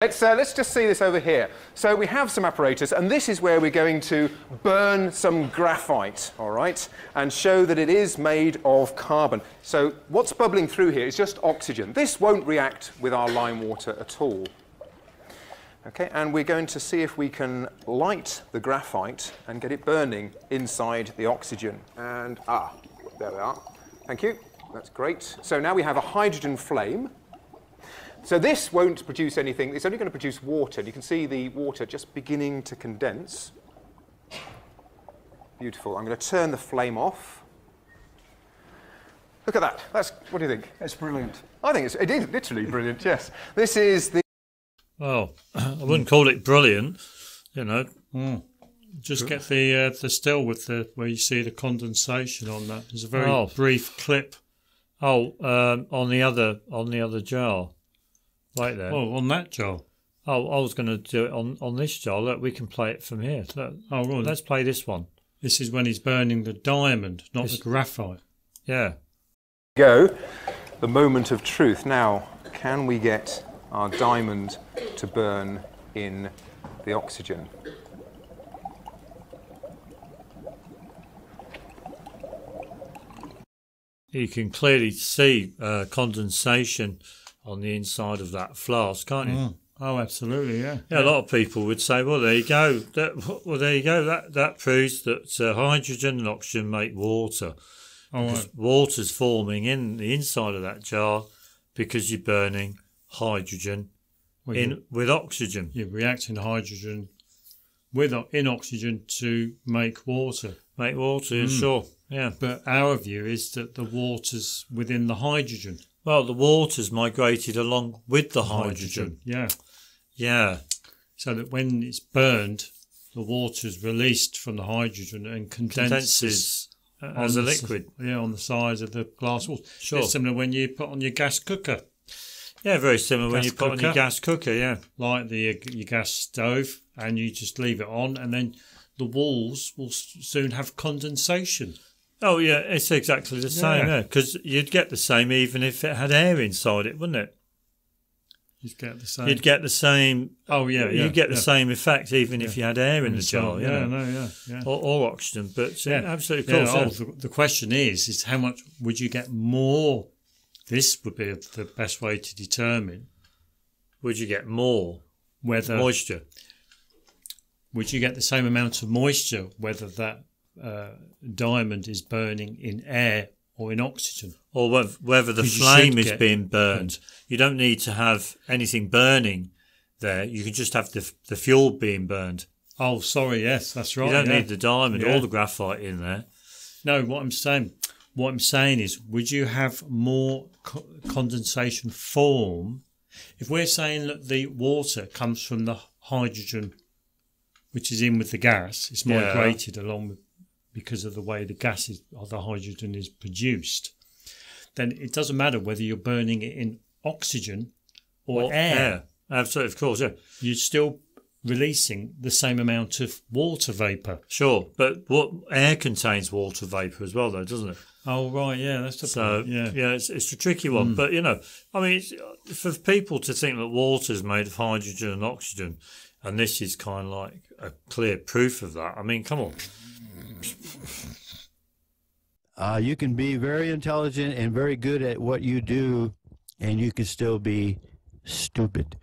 Let's, uh, let's just see this over here. So we have some apparatus, and this is where we're going to burn some graphite, all right, and show that it is made of carbon. So what's bubbling through here is just oxygen. This won't react with our lime water at all. Okay, and we're going to see if we can light the graphite and get it burning inside the oxygen. And, ah, there we are. Thank you. That's great. So now we have a hydrogen flame. So this won't produce anything, it's only going to produce water. And you can see the water just beginning to condense. Beautiful. I'm going to turn the flame off. Look at that. That's, what do you think? It's brilliant. I think it's, it is literally brilliant, yes. This is the... Well, I wouldn't call it brilliant, you know. Mm. Just get the uh, the still with the where you see the condensation on that. There's a very oh. brief clip. Oh, um, on the other on the other jar. Right there. Oh, on that jar. Oh, I was going to do it on, on this jar. Look, we can play it from here. Look. Oh, right. Let's play this one. This is when he's burning the diamond, not the graphite. Yeah. Go. The moment of truth. Now, can we get our diamond to burn in the oxygen? You can clearly see uh, condensation on the inside of that flask, can't you? Mm. Oh, absolutely, yeah. yeah. yeah. A lot of people would say, "Well, there you go. That, well, there you go. That that proves that uh, hydrogen and oxygen make water. Oh, right. Water's forming in the inside of that jar because you're burning hydrogen well, in with oxygen. You're reacting hydrogen with in oxygen to make water. Make water, mm. sure. Yeah. But our view is that the water's within the hydrogen. Well, the water's migrated along with the hydrogen. hydrogen. Yeah. Yeah. So that when it's burned, the water's released from the hydrogen and condenses, condenses as a liquid. The, yeah, on the sides of the glass walls. Sure. It's similar when you put on your gas cooker. Yeah, very similar gas when you put cooker, on your gas cooker, yeah. Like the uh, your gas stove, and you just leave it on, and then the walls will soon have condensation. Oh yeah, it's exactly the same. Yeah, because yeah. you'd get the same even if it had air inside it, wouldn't it? You'd get the same. You'd get the same. Oh yeah, yeah You'd get the yeah. same effect even if you had air in, the jar. Yeah, no, yeah, yeah. Or, or oxygen, but yeah, absolutely. Cool. Oh, the, the, question is, is how much would you get more? This would be the best way to determine. Would you get more whether moisture? Would you get the same amount of moisture whether that uh, diamond is burning in air or in oxygen. Or whether the flame is being burned. You don't need to have anything burning there. You can just have the, the fuel being burned. Oh, sorry. Yes, that's right. You don't yeah. need the diamond yeah. or the graphite in there. No, what I'm saying, what I'm saying is, would you have more co- condensation form if we're saying that the water comes from the hydrogen, which is in with the gas, it's migrated yeah. along with because of the way the gas is, or the hydrogen is produced, then it doesn't matter whether you're burning it in oxygen or, or air. air. Absolutely, of course, yeah. You're still releasing the same amount of water vapor. Sure, but what air contains water vapor as well, though, doesn't it? Oh right, yeah, that's the so point. yeah, yeah, it's, it's a tricky one. Mm. But you know, I mean, for people to think that water is made of hydrogen and oxygen, and this is kind of like a clear proof of that. I mean, come on. Uh, you can be very intelligent and very good at what you do, and you can still be stupid.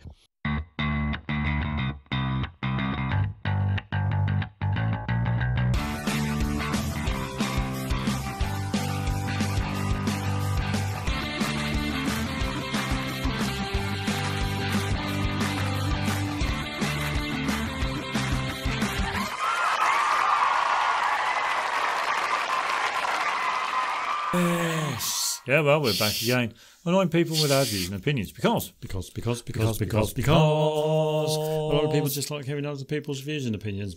Yeah, well, we're back again. Annoying people with our views and opinions because, because, because, because, because, because. A lot of people just like hearing other people's views and opinions.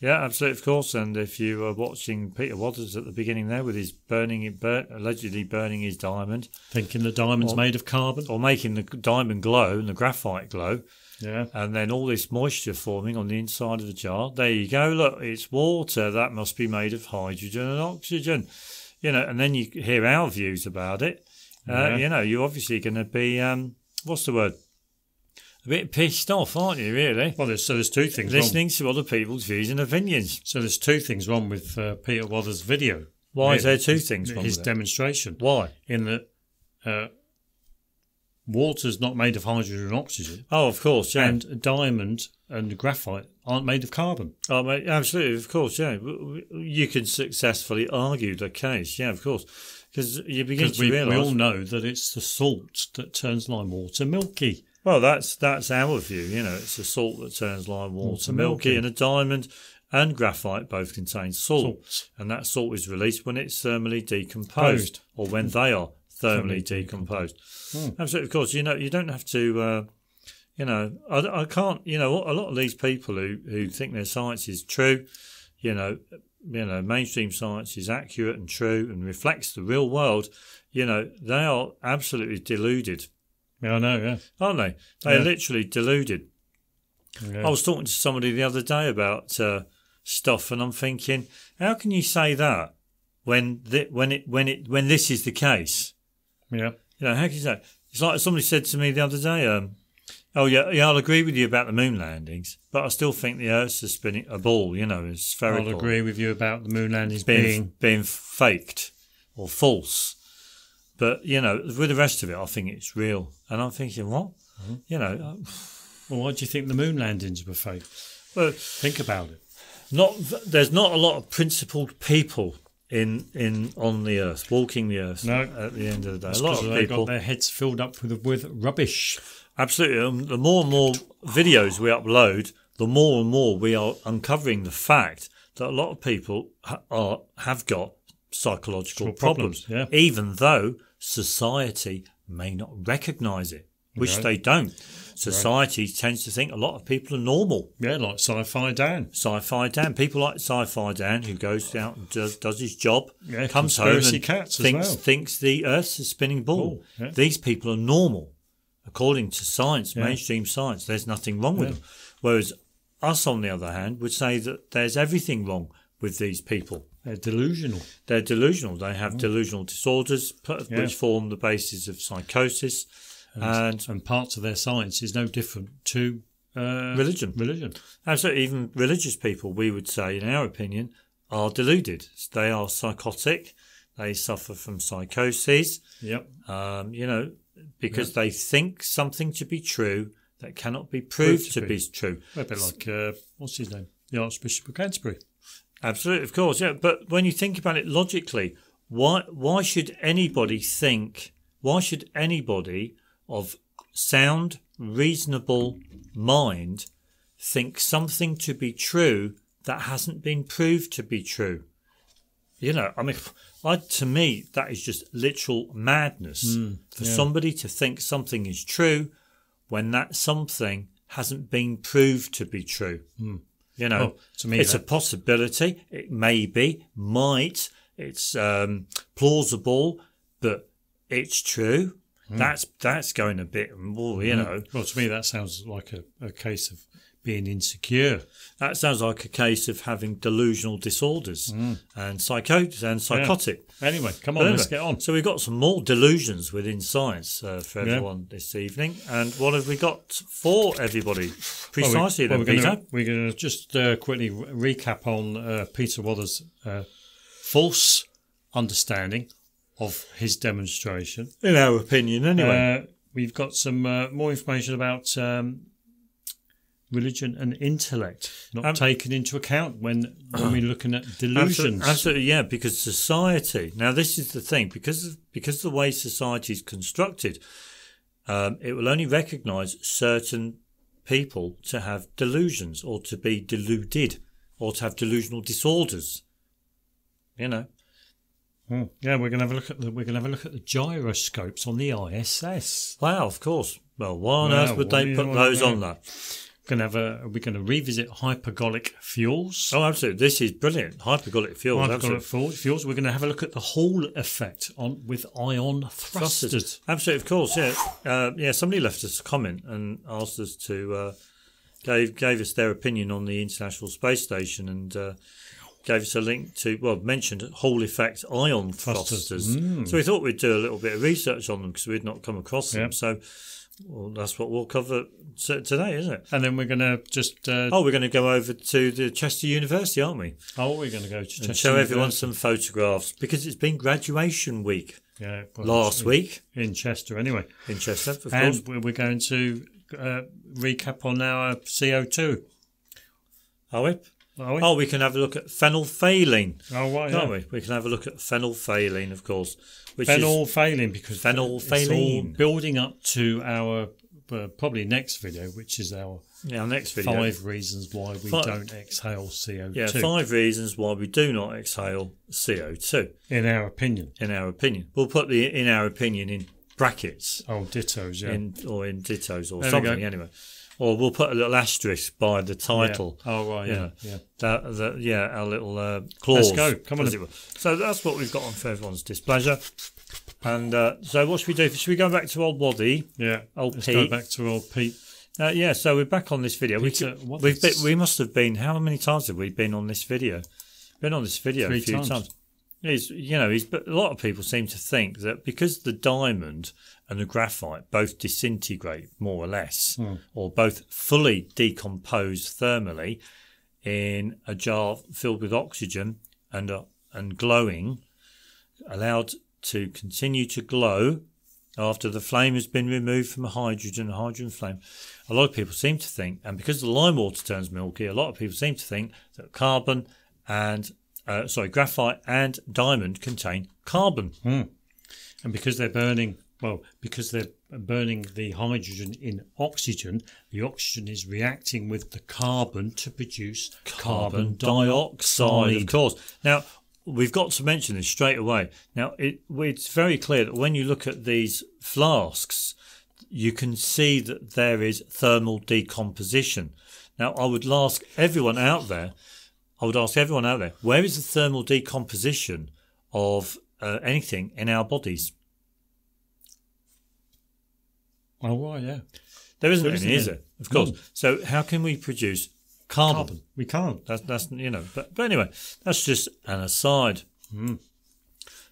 Yeah, absolutely, of course. And if you were watching Peter Wothers at the beginning there with his burning, bur- allegedly burning his diamond, thinking the diamond's or, made of carbon, or making the diamond glow and the graphite glow. Yeah. And then all this moisture forming on the inside of the jar. There you go. Look, it's water. That must be made of hydrogen and oxygen you know, and then you hear our views about it. Uh, yeah. You know, you're obviously going to be um, what's the word? a bit pissed off, aren't you? Really, Well, there's, so there's two things. listening to other people's views and opinions. So there's two things wrong with uh, Peter Wothers's video. Why is there two things wrong His with it? demonstration. Why? In that uh, water's not made of hydrogen and oxygen, Oh, of course, yeah. and diamond and graphite aren't made of carbon. Oh, mate, absolutely, of course, yeah. You can successfully argue the case, yeah, of course, because you begin to we, we all know that it's the salt that turns lime water milky. Well, that's that's our view. You know, it's the salt that turns lime water milky, milky. and a diamond and graphite both contain salt, Salt. and that salt is released when it's thermally decomposed, Composed. or when they are thermally Thermally decomposed. Hmm. Absolutely, of course. You know, you don't have to. Uh, you know, I, I can't. You know, a lot of these people who who think their science is true, you know, you know, mainstream science is accurate and true and reflects the real world. You know, they are absolutely deluded Yeah, I know, yeah. aren't they? They're Yeah. literally deluded. yeah. I was talking to somebody the other day about uh, stuff, and I'm thinking, how can you say that when thi- when it when it when this is the case? yeah. You know, how can you say? It's like somebody said to me the other day. Um, oh yeah, yeah, I'll agree with you about the moon landings, but I still think the Earth's a spinning a ball. You know, is spherical. I'll agree with you about the moon landings being being. being faked or false. But you know, with the rest of it, I think it's real. And I'm thinking, what? Mm-hmm. You know, Well, why do you think the moon landings were fake? well, Think about it. not there's not a lot of principled people in in on the earth walking the earth No. at the end of the day It's a lot of they people got their heads filled up with with rubbish. Absolutely um, the more and more videos we upload the more and more we are uncovering the fact that a lot of people ha- are have got psychological problems, problems, yeah. even though society may not recognize it which Right. they don't society tends to think a lot of people are normal Yeah, like sci-fi Dan. Sci-Fi Dan. People like Sci-Fi Dan, who goes out and does, does his job, Yeah, comes home and thinks well. thinks the Earth's a spinning ball. Ball, yeah. These people are normal, according to science, Yeah. mainstream science. There's nothing wrong with Yeah. them. Whereas us, on the other hand, would say that there's everything wrong with these people. They're delusional. They're delusional. They have delusional disorders. Yeah. which form the basis of psychosis and And parts of their science is no different to uh, religion. Religion. Absolutely, even religious people, we would say, in our opinion, are deluded. They are psychotic. They suffer from psychosis. Yep. Um, you know, because they think something to be true that cannot be proved Proved to to be be. true. A bit like uh, what's his name? The Archbishop of Canterbury. Absolutely, of course, yeah. But when you think about it logically, why why should anybody think? Why should anybody of sound, reasonable mind think something to be true that hasn't been proved to be true? You know, I mean, I, to me, that is just literal madness hmm, for yeah. somebody to think something is true when that something hasn't been proved to be true. Hmm. You know, to me it's a possibility. It may be, might. It's um, plausible, but it's true. Hmm. That's that's going a bit more. You know, Well, to me, that sounds like a, a case of being insecure. that sounds like a case of having delusional disorders and psychotic and psychotic. Anyway, come on, anyway, let's get on. So we've got some more delusions within science uh, for Yeah. everyone this evening. And what have we got for everybody? Precisely, well, we, then, well, we're Peter. gonna, we're going to just uh, quickly re- recap on uh, Peter Wothers's uh, false understanding of his demonstration. In our opinion, anyway. Uh, we've got some uh, more information about um, religion and intellect not Um, taken into account when when we're looking at delusions. absolutely, yeah. Because society. Now, this is the thing. Because of, because of the way society is constructed, um, it will only recognise certain people to have delusions or to be deluded or to have delusional disorders. You know. Hmm. Yeah, we're going to have a look at the we're going to have a look at the gyroscopes on the ISS. Wow, of course. Well, why on Wow, earth would they put those on know? Going to have a we're going to revisit hypergolic fuels. Oh, absolutely. This is brilliant. Hypergolic fuels. hypergolic absolutely. fuels. We're going to have a look at the Hall effect on with ion thrusters. Thrusters. Absolutely, of course. Yeah, uh, yeah. Somebody left us a comment and asked us to uh, gave gave us their opinion on the International Space Station and uh, gave us a link to well mentioned Hall effect ion Thrusters. thrusters. So we thought we'd do a little bit of research on them because we'd not come across them. So well, that's what we'll cover today, isn't it? And then we're going to just. Uh, Oh, we're going to go over to the Chester University, aren't we? oh, we're going to go to And Chester show everyone some photographs because it's been graduation week Yeah, last in- week in Chester, anyway. in Chester, of course. And we're we're going to uh, recap on our CO2. Are we? Are we? Oh, we can have a look at phenolphthalein, Oh, right, can't yeah. we? We can have a look at phenolphthalein, of course, which is Phenolphthalein, because it's all building up to our uh, probably next video, which is our yeah, our next video. five reasons why we Five- don't exhale CO2. Yeah, five reasons why we do not exhale CO2, in our opinion. in our opinion. We'll put the in our opinion in brackets, Oh, dittos, yeah. in or in dittos or There something anyway. Or we'll put a little asterisk by the title. Yeah. Oh, right, yeah, know, yeah. That, that, yeah, our little uh, clause. Let's go, come on as then. it were. So that's what we've got on for everyone's displeasure. And uh, so what should we do? Should we go back to old Waddy? Yeah, Old let's Pete. go back to old Pete. Uh, yeah, so we're back on this video. We, Peter we've been, we must have been. How many times have we been on this video? Been on this video Three a few times. times. He's, you know, he's, but a lot of people seem to think that because the diamond and the graphite both disintegrate more or less, Hmm. or both fully decompose thermally in a jar filled with oxygen and uh, and glowing, allowed to continue to glow after the flame has been removed from a hydrogen hydrogen flame. A lot of people seem to think, and because the lime water turns milky, a lot of people seem to think that carbon and uh, sorry, graphite and diamond contain carbon. And because they're burning, well, because they're burning the hydrogen in oxygen, the oxygen is reacting with the carbon to produce carbon, dioxide. of course. Now, we've got to mention this straight away. Now, it, it's very clear that when you look at these flasks, you can see that there is thermal decomposition. Now, I would ask everyone out there, I would ask everyone out there, where is the thermal decomposition of uh, anything in our bodies? Oh, right, yeah. There isn't There any, isn't is there? Of course. So, how can we produce carbon? Carbon. We can't. That's that's you know, but but anyway, that's just an aside. Hmm.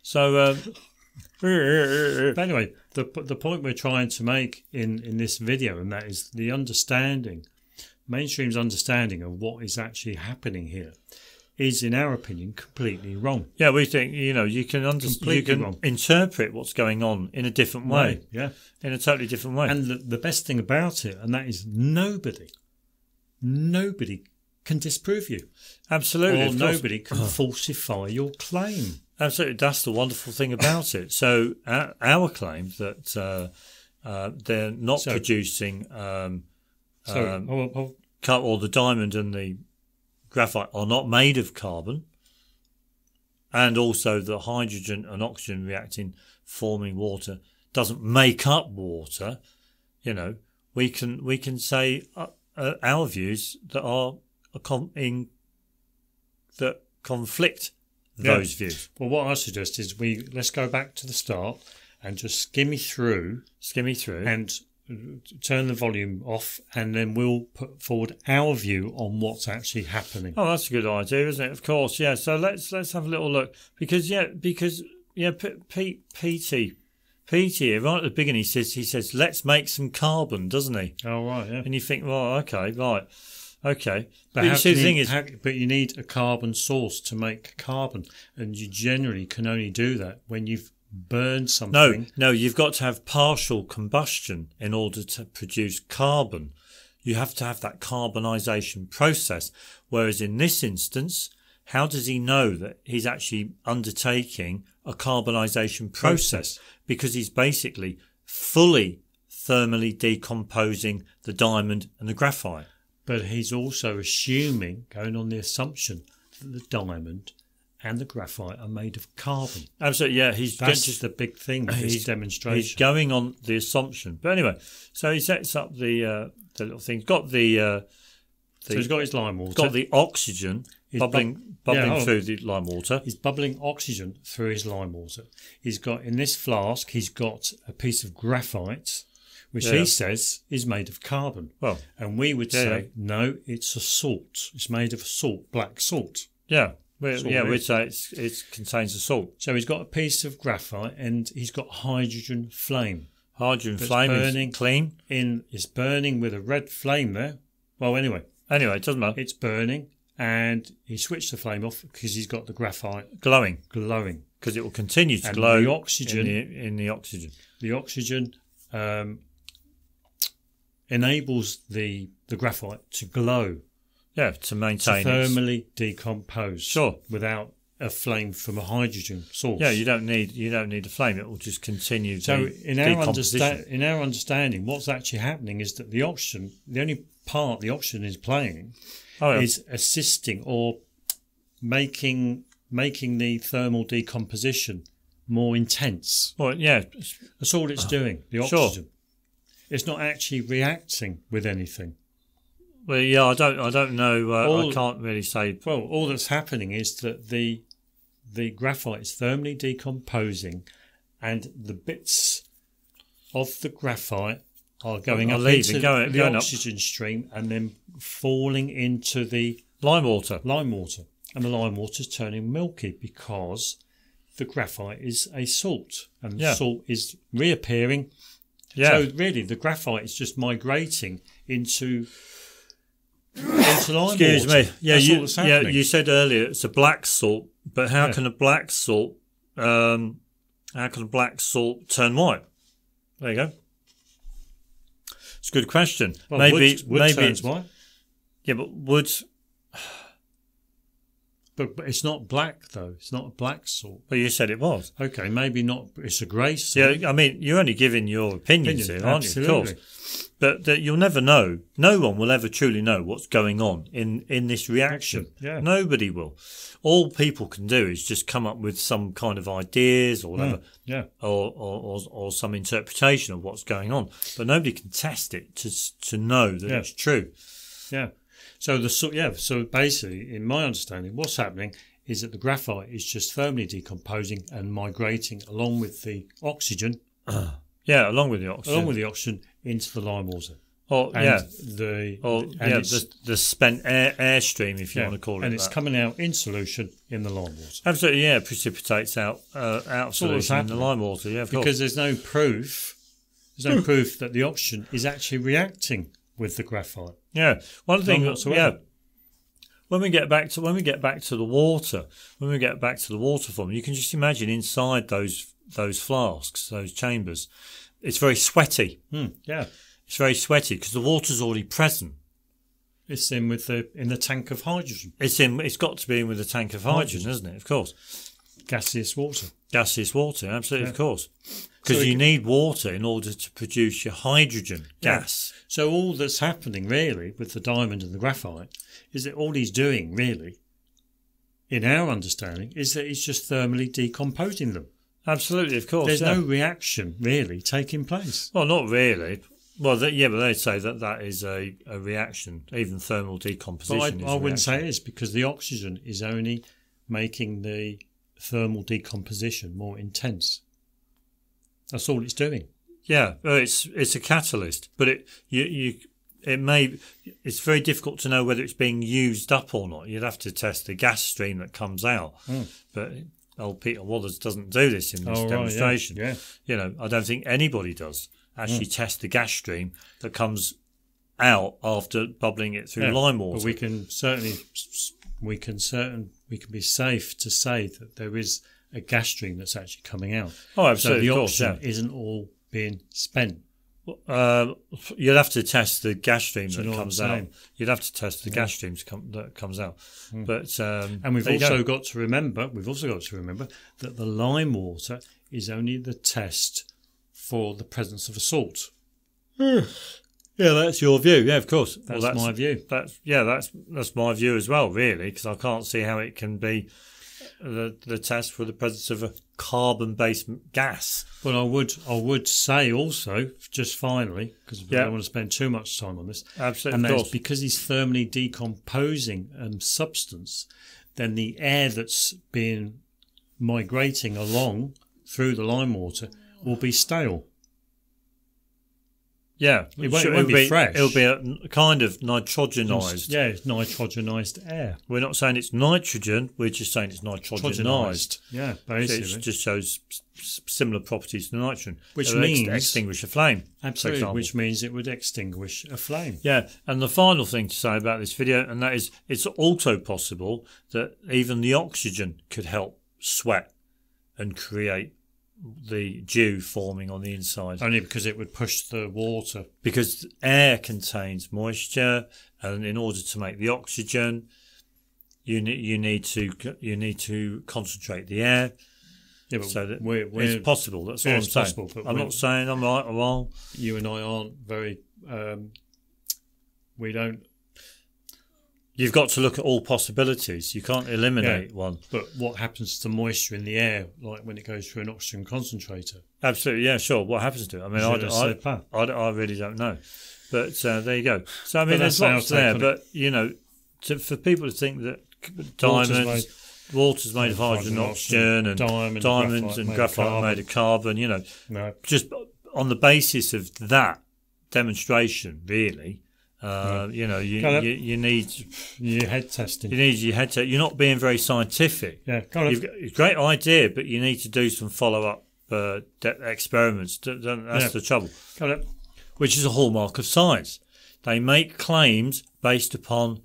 So um, But anyway, the the point we're trying to make in in this video, and that is the understanding, mainstream's understanding of what is actually happening here, is in our opinion completely wrong. yeah, we think you know you can under, you can wrong. interpret what's going on in a different way, yeah. in a totally different way. And the, the best thing about it, and that is nobody, nobody can disprove you, absolutely, or nobody can falsify your claim. absolutely, that's the wonderful thing about it. So our, our claim that uh, uh, they're not So- producing um, So, Um, or the diamond and the graphite are not made of carbon, and also the hydrogen and oxygen reacting, forming water, doesn't make up water. You know, we can we can say uh, uh, our views that are in that conflict Yeah. those views. well, what I suggest is we let's go back to the start and just skim me through Skimming through. and turn the volume off, and then we'll put forward our view on what's actually happening. Oh, that's a good idea, isn't it? Of course, yeah. So let's let's have a little look because yeah, because yeah, P- Pete Petey, Petey, right at the beginning, he says he says let's make some carbon, doesn't he? Oh, right, yeah. And you think, well, okay, right, okay. But, But, you see, the thing you- is, how- but you need a carbon source to make carbon, and you generally can only do that when you've burned no, something. no, no, you've got to have partial combustion in order to produce carbon. You have to have that carbonisation process. Whereas in this instance, how does he know that he's actually undertaking a carbonisation process? Because he's basically fully thermally decomposing the diamond and the graphite. But he's also assuming, going on the assumption, that the diamond and the graphite are made of carbon. Absolutely, yeah. He's That's just the big thing with he's- this demonstration. He's going on the assumption. But anyway, so he sets up the uh, the little thing. He's got the uh, so he's got his lime water. got the oxygen He's bubbling bub- bubbling yeah, on. through the lime water. He's bubbling oxygen through his lime water. He's got in this flask. He's got a piece of graphite, which Yeah. he says is made of carbon. Well, And we would Yeah, say no, it's a salt. It's made of salt, black salt. yeah, we, Salt yeah, it we'd say it contains the salt, So he's got a piece of graphite and he's got hydrogen flame. Hydrogen That's flame burning. is clean. In it's burning with a red flame there. Well, anyway, Anyway, it doesn't matter. it's burning, and he switched the flame off because he's got the graphite glowing glowing. because it will continue to And glow. the oxygen- in the, in the oxygen. The oxygen um, enables the the graphite to glow, Yeah, to to maintain. its- thermally decompose. Sure. Without a flame from a hydrogen source. Yeah, you don't need you don't need a flame. It will just continue. So in our understa- in our understanding, what's actually happening is that the oxygen, the only part the oxygen is playing, oh, yeah. is assisting or making making the thermal decomposition more intense. well, yeah, That's all it's doing. The Ah, Sure. It's not actually reacting with anything. Well, yeah. I don't I don't know. Uh, All- I can't really say. Well, all that's happening is that the the graphite is thermally decomposing, and the bits of the graphite are going Are up leaving, into going- the going up. oxygen stream and then falling into the Lime water. lime water, and the lime water is turning milky because the graphite is a salt, and Yeah. salt is reappearing. Yeah. So really, the graphite is just migrating into Excuse water. me. Yeah, That's you yeah you said earlier it's a black salt, but how Yeah. can a black salt um, how can a black salt turn white? There you go. It's a good question. Well, maybe wood, wood maybe turns it's- white, yeah, but wood. but, but it's not black though. It's not a black salt. But you said it was. Okay, maybe not. It's a grey salt. Yeah, I mean, you're only giving your opinions Opinion, here, aren't you? Of absolutely. course. But that you'll never know. No one will ever truly know what's going on in, in this reaction. Yeah. Nobody will. All people can do is just come up with some kind of ideas or whatever, mm. Yeah, or, or, or, or some interpretation of what's going on. But nobody can test it to, to know that Yeah. it's true. yeah. So the so Yeah. So basically, in my understanding, what's happening is that the graphite is just thermally decomposing and migrating along with the oxygen, Yeah, along with the oxygen. along with the oxygen into the lime water. Oh And yeah, the or and yeah, the, the spent air, stream, if you yeah, want to call it and that. it's coming out in solution in the lime water. Absolutely, yeah, precipitates out uh, out of solution in the lime water. Yeah, of course. because there's no proof. There's no proof that the oxygen is actually reacting with the graphite. Yeah, one thing. Yeah, when we get back to when we get back to the water, when we get back to the water form, you can just imagine inside those those flasks, those chambers, it's very sweaty. Hmm, yeah, It's very sweaty because the water's already present. it's in with the in the tank of hydrogen, It's in. It's got to be in with a tank of hydrogen, Hydrogen. isn't it? Of course, gaseous water. gaseous water. Absolutely, Yeah. of course, because So you it- need water in order to produce your hydrogen Yeah. gas. So all that's happening really with the diamond and the graphite is that all he's doing really, in our understanding, is that he's just thermally decomposing them. Absolutely, of course. There's yeah. no reaction really taking place. Well, not really. Well, th yeah, but they say that that is a, a reaction. Even thermal I, decomposition is I wouldn't say it is because the oxygen is only making the thermal decomposition more intense. That's all it's doing. Yeah, well, it's it's a catalyst, but it you you it may it's very difficult to know whether it's being used up or not. You'd have to test the gas stream that comes out, hmm. but old Peter Wallace doesn't do this in this Hmm. Oh, right, yeah, demonstration. yeah. You know, I don't think anybody does actually test the gas stream that comes out after bubbling it through Yeah, lime water. But we can certainly we can certain we can be safe to say that there is a gas stream that's actually coming out. oh, absolutely. So the oxygen yeah. isn't all being spent. Uh, you'd have to test the gas stream that you know what comes out. You'd have to test the gas streams come, that comes out. But um, And we've also go. got to remember we've also got to remember that the lime water is only the test for the presence of a salt. yeah, that's your view. Yeah, of course. That's, Well, my view. That's yeah, that's that's my view as well, really, because I can't see how it can be the the test for the presence of a carbon-based gas. But I would I would say also, just finally, because we Yeah. don't want to spend too much time on this, Absolutely, and of that's course. because he's thermally decomposing um, substance, then the air that's been migrating along through the lime water will be stale. Yeah, It won't- it won't it'll be fresh. It'll be a kind of nitrogenized. Yeah, it's nitrogenized air. We're not saying it's nitrogen. We're just saying it's nitrogenized. Yeah, So it just shows similar properties to nitrogen, Which It'll ex- means- extinguish a flame. Absolutely, which means it would extinguish a flame. Yeah, and the final thing to say about this video, and that is, it's also possible that even the oxygen could help sweat and create the dew forming on the inside. Only because it would push the water. because air contains moisture, and in order to make the oxygen, you need you need to you need to concentrate the air. Yeah, but So that we're, we're, it's possible. That's all I'm saying. possible, but I'm not saying I'm right or wrong. you and I aren't very. Um, we don't. You've got to look at all possibilities. You can't eliminate one. But what happens to moisture in the air, like when it goes through an oxygen concentrator? Absolutely, yeah, sure. What happens to it? I mean, I, I. I, I really don't know. But uh, there you go. So I mean, there's lots there. But you know, to, for people to think that Water's diamonds, made- water's made of hydrogen, and oxygen, and diamond, diamonds graphite and made of graphite made of carbon. You know, No, just on the basis of that demonstration, really. Uh, You know, you, you you need your head testing. you need your head to. You're not being very scientific. yeah, got it. You've got a great idea, but you need to do some follow up uh, de- experiments. That's Yeah. the trouble, got it. which is a hallmark of science. They make claims based upon.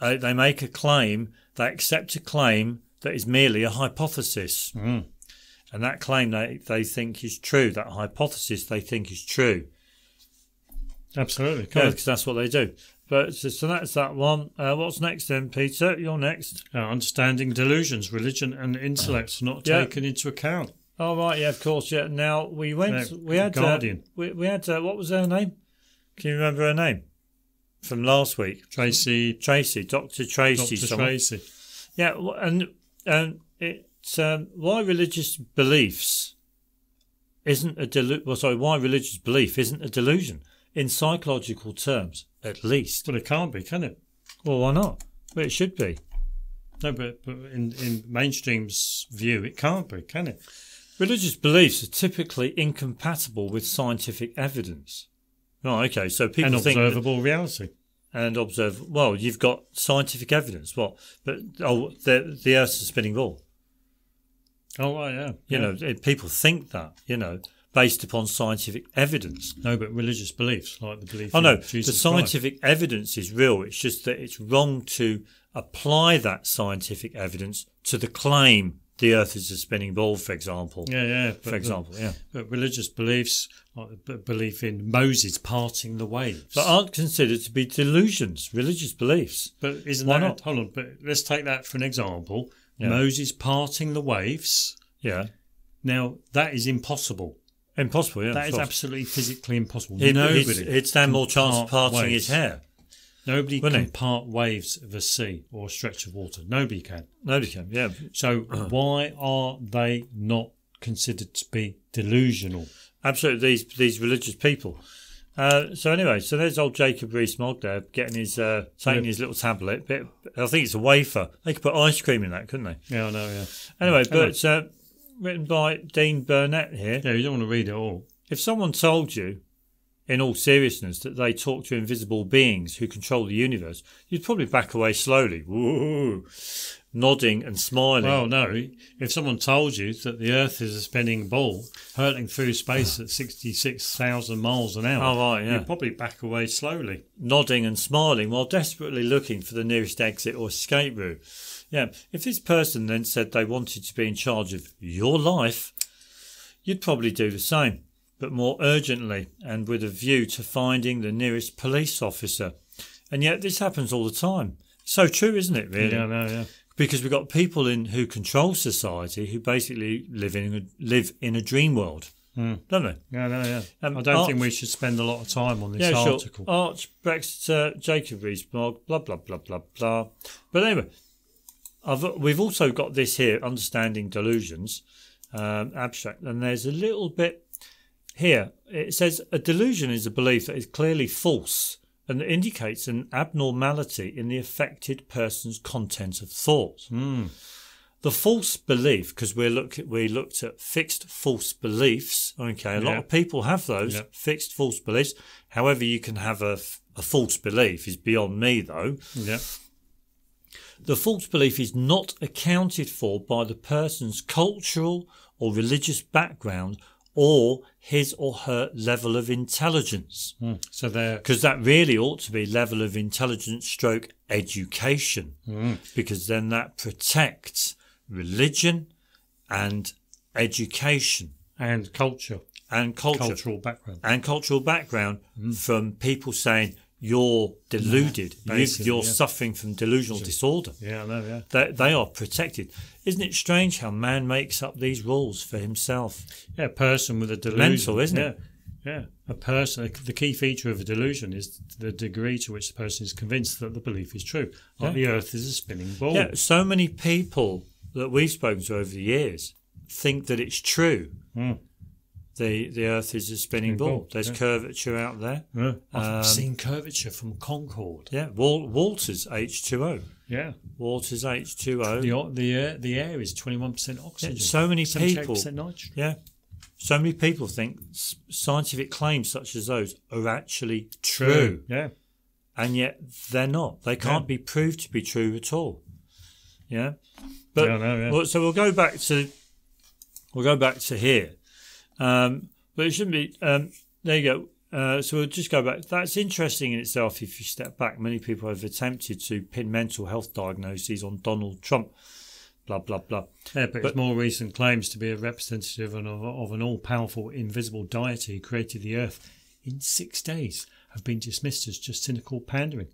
Uh, they make a claim. They accept a claim that is merely a hypothesis, Mm. and that claim they they think is true. That hypothesis they think is true. Absolutely. Got Yeah, because that's what they do. But so, so that's that one. Uh, what's next then, Peter? You're next. Uh, understanding delusions, religion, and intellect are not Yeah. taken into account. Oh right, yeah, of course, yeah. Now we went. Yeah, we had Guardian. Uh, we, we had uh, what was her name? Can you remember her name from last week? Tracy, Tracy, Doctor Tracy. Dr. Tracy. Yeah, and and it's um, why religious beliefs isn't a delu- well, sorry, why religious belief isn't a delusion in psychological terms, at least. Well, it can't be, can it? Well, why not? Well, it should be. No, but, but in, in mainstream's view, it can't be, can it? Religious beliefs are typically incompatible with scientific evidence. Right, okay, so people and think that- observable reality. and observe. Well, you've got scientific evidence. What? But oh, the the Earth's a spinning ball. Oh, right, yeah. You yeah. know, it- people think that. You know, based upon scientific evidence. Mm-hmm. No, but religious beliefs, like the belief Oh no, Jesus the scientific evidence is real. It's just that it's wrong to apply that scientific evidence to the claim the Earth is a spinning ball, for example. Yeah, yeah. For the- example, yeah. but religious beliefs, like the belief in Moses parting the waves. But aren't considered to be delusions, religious beliefs. But isn't Why that not? hold on? But let's take that for an example. Yeah. Moses parting the waves. Yeah. Now that is impossible. Impossible, yeah. that is absolutely physically impossible. He'd, Nobody, he'd stand more chance of parting waves. his hair. nobody wouldn't can he? part waves of a sea or a stretch of water. Nobody can. Nobody can, yeah. So why are they not considered to be delusional? Absolutely, these these religious people. Uh, so anyway, so there's old Jacob Rees-Mogg there getting his uh, taking Yeah. his little tablet. Bit, I think it's a wafer. They could put ice cream in that, couldn't they? Yeah, I know. Yeah. Anyway, Anyway. but uh, written by Dean Burnett here. Yeah, you don't want to read it all. If someone told you, in all seriousness, that they talk to invisible beings who control the universe, you'd probably back away slowly, Woo! nodding and smiling. Well, no. If someone told you that the Earth is a spinning ball hurtling through space at sixty-six thousand miles an hour, Oh, right, yeah. you'd probably back away slowly. nodding and smiling while desperately looking for the nearest exit or escape route. Yeah, if this person then said they wanted to be in charge of your life, you'd probably do the same, but more urgently and with a view to finding the nearest police officer. And yet this happens all the time. So true, isn't it, really? Yeah, no, yeah. Because we've got people in who control society who basically live in a, live in a dream world, don't they? Yeah, no, yeah. Um, I don't Art- think we should spend a lot of time on this Yeah, article. sure. Arch Brexiter Jacob Rees-Mogg, blah blah blah blah blah. But anyway, I've, we've also got this here, understanding delusions, um, abstract, and there's a little bit here. It says a delusion is a belief that is clearly false and that indicates an abnormality in the affected person's content of thought. Hmm. the false belief, because we look at, we looked at fixed false beliefs. Okay, a lot of people have those Yeah. fixed false beliefs. However, you can have a false belief is beyond me though. Yeah. The false belief is not accounted for by the person's cultural or religious background or his or her level of intelligence. Hmm. So they're Because that really ought to be level of intelligence stroke education. Hmm. Because then that protects religion and education and culture, and culture cultural background. and cultural background hmm. from people saying you're deluded, you, you're yeah. suffering from delusional disorder. Yeah, I know. Yeah. They, they are protected. Isn't it strange how man makes up these rules for himself? Yeah, a person with a delusion. Mental, isn't yeah. it? Yeah. A person, the key feature of a delusion is the degree to which the person is convinced that the belief is true. Like the earth is a spinning ball. Yeah, so many people that we've spoken to over the years think that it's true. Hmm. The the Earth is a spinning ball. ball, There's yeah. curvature out there. Yeah. I've Um, seen curvature from Concorde. Yeah, Wal- Walters H2O. Yeah. Walters H2O. The the air, the air is 21% oxygen. so many people- nitrogen. Yeah. So many people think scientific claims such as those are actually true, Yeah. and yet they're not. They can't be proved to be true at all. Yeah. But Yeah, I know, yeah. well, so we'll go back to we'll go back to here. Um, but it shouldn't be. Um, there you go. Uh, so we'll just go back. That's interesting in itself. If you step back, many people have attempted to pin mental health diagnoses on Donald Trump. Blah blah blah. Yeah, but, But- its more recent claims to be a representative of, of an all powerful invisible deity who created the earth in six days have been dismissed as just cynical pandering.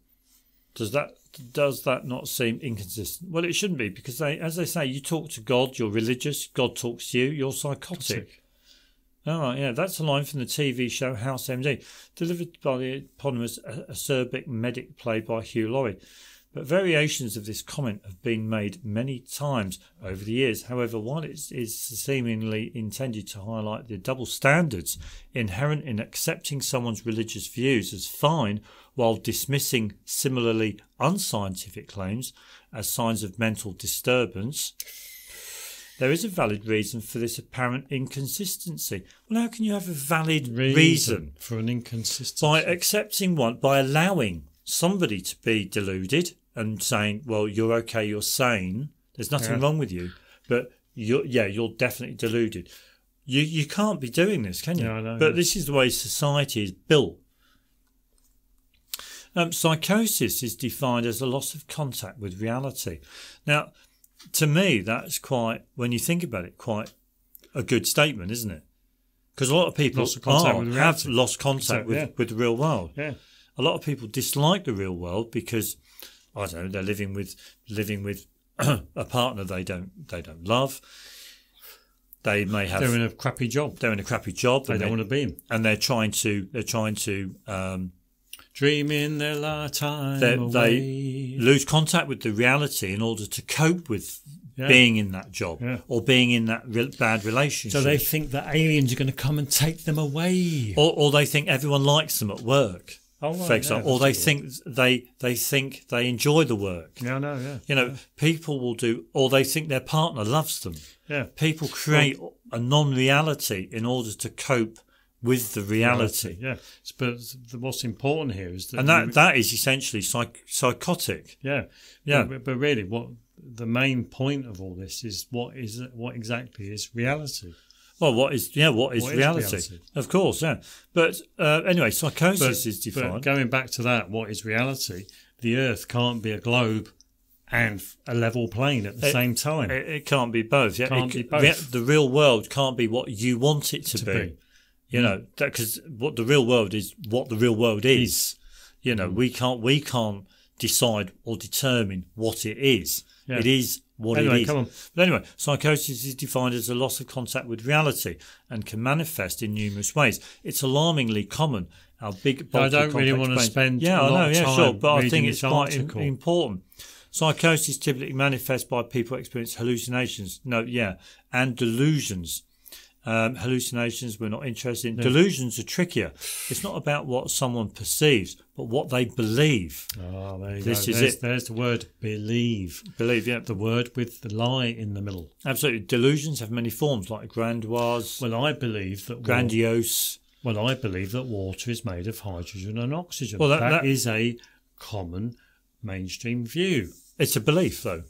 Does that does that not seem inconsistent? Well, it shouldn't be because they, as they say, you talk to God, you're religious. God talks to you, you're psychotic. Right, yeah, that's a line from the TV show House MD, delivered by the eponymous uh, acerbic medic played by Hugh Laurie. But variations of this comment have been made many times over the years. However, while it is seemingly intended to highlight the double standards inherent in accepting someone's religious views as fine while dismissing similarly unscientific claims as signs of mental disturbance, there is a valid reason for this apparent inconsistency. Well, how can you have a valid reason? for an inconsistency. by accepting one, by allowing somebody to be deluded and saying, "Well, you're okay, you're sane. There's nothing Yeah. wrong with you, but you're yeah, you're definitely deluded." You you can't be doing this, can you? Yeah, I know, but yeah. this is the way society is built. Um, psychosis is defined as a loss of contact with reality. Now, to me, that's quite, when you think about it, quite a good statement, isn't it? Because a lot of people contact are- have lost contact with, yeah. with the real world. yeah. A lot of people dislike the real world because I don't know they're living with living with a partner they don't they don't love. They may have They're in a crappy job. they're in a crappy job They don't want to be in. and they're trying to they're trying to um, Dreaming their lifetime they, away. they lose contact with the reality in order to cope with Yeah. being in that job Yeah. or being in that re- bad relationship. so they think that aliens are going to come and take them away. or, or they think everyone likes them at work, Oh, right, for example, yeah, or they think they they think they enjoy the work. Yeah, know, yeah. You know, people will do, or they think their partner loves them. Yeah. People create a non-reality in order to cope with the reality, Yeah. But the, what's important here is that. and that that is essentially psych- psychotic. Yeah. Yeah. But, but really, what the main point of all this is what is what exactly is reality? Well, what is yeah? What is, What is reality? reality? Of course, yeah. But uh, anyway, psychosis is but defined. going back to that, what is reality? The Earth can't be a globe and a level plane at the It- same time. It, it can't be both. Yeah, Can't It be both. the real world can't be what you want it to, To be. be. You know, that because what the real world is, what the real world is. You Mm. know, we can't we can't decide or determine what it is. Yeah. It is what Anyway, it is. come on. But anyway, psychosis is defined as a loss of contact with reality and can manifest in numerous ways. It's alarmingly common. Our big, I don't really complex wanna spend Yeah, I know. Yeah, sure. But I think it's quite article. important. Psychosis typically manifests by people experience hallucinations, no, yeah, and delusions. Um, hallucinations we're not interested in. Delusions are trickier. It's not about what someone perceives, but what they believe. Oh, there you This go. is there's, it. there's the word believe. Believe, yeah. The word with the lie in the middle. Absolutely. Delusions have many forms, like grandoise, Well, I believe that grandiose. well, I believe that water is made of hydrogen and oxygen. Well, that- that that- is a common mainstream view. It's a belief, though.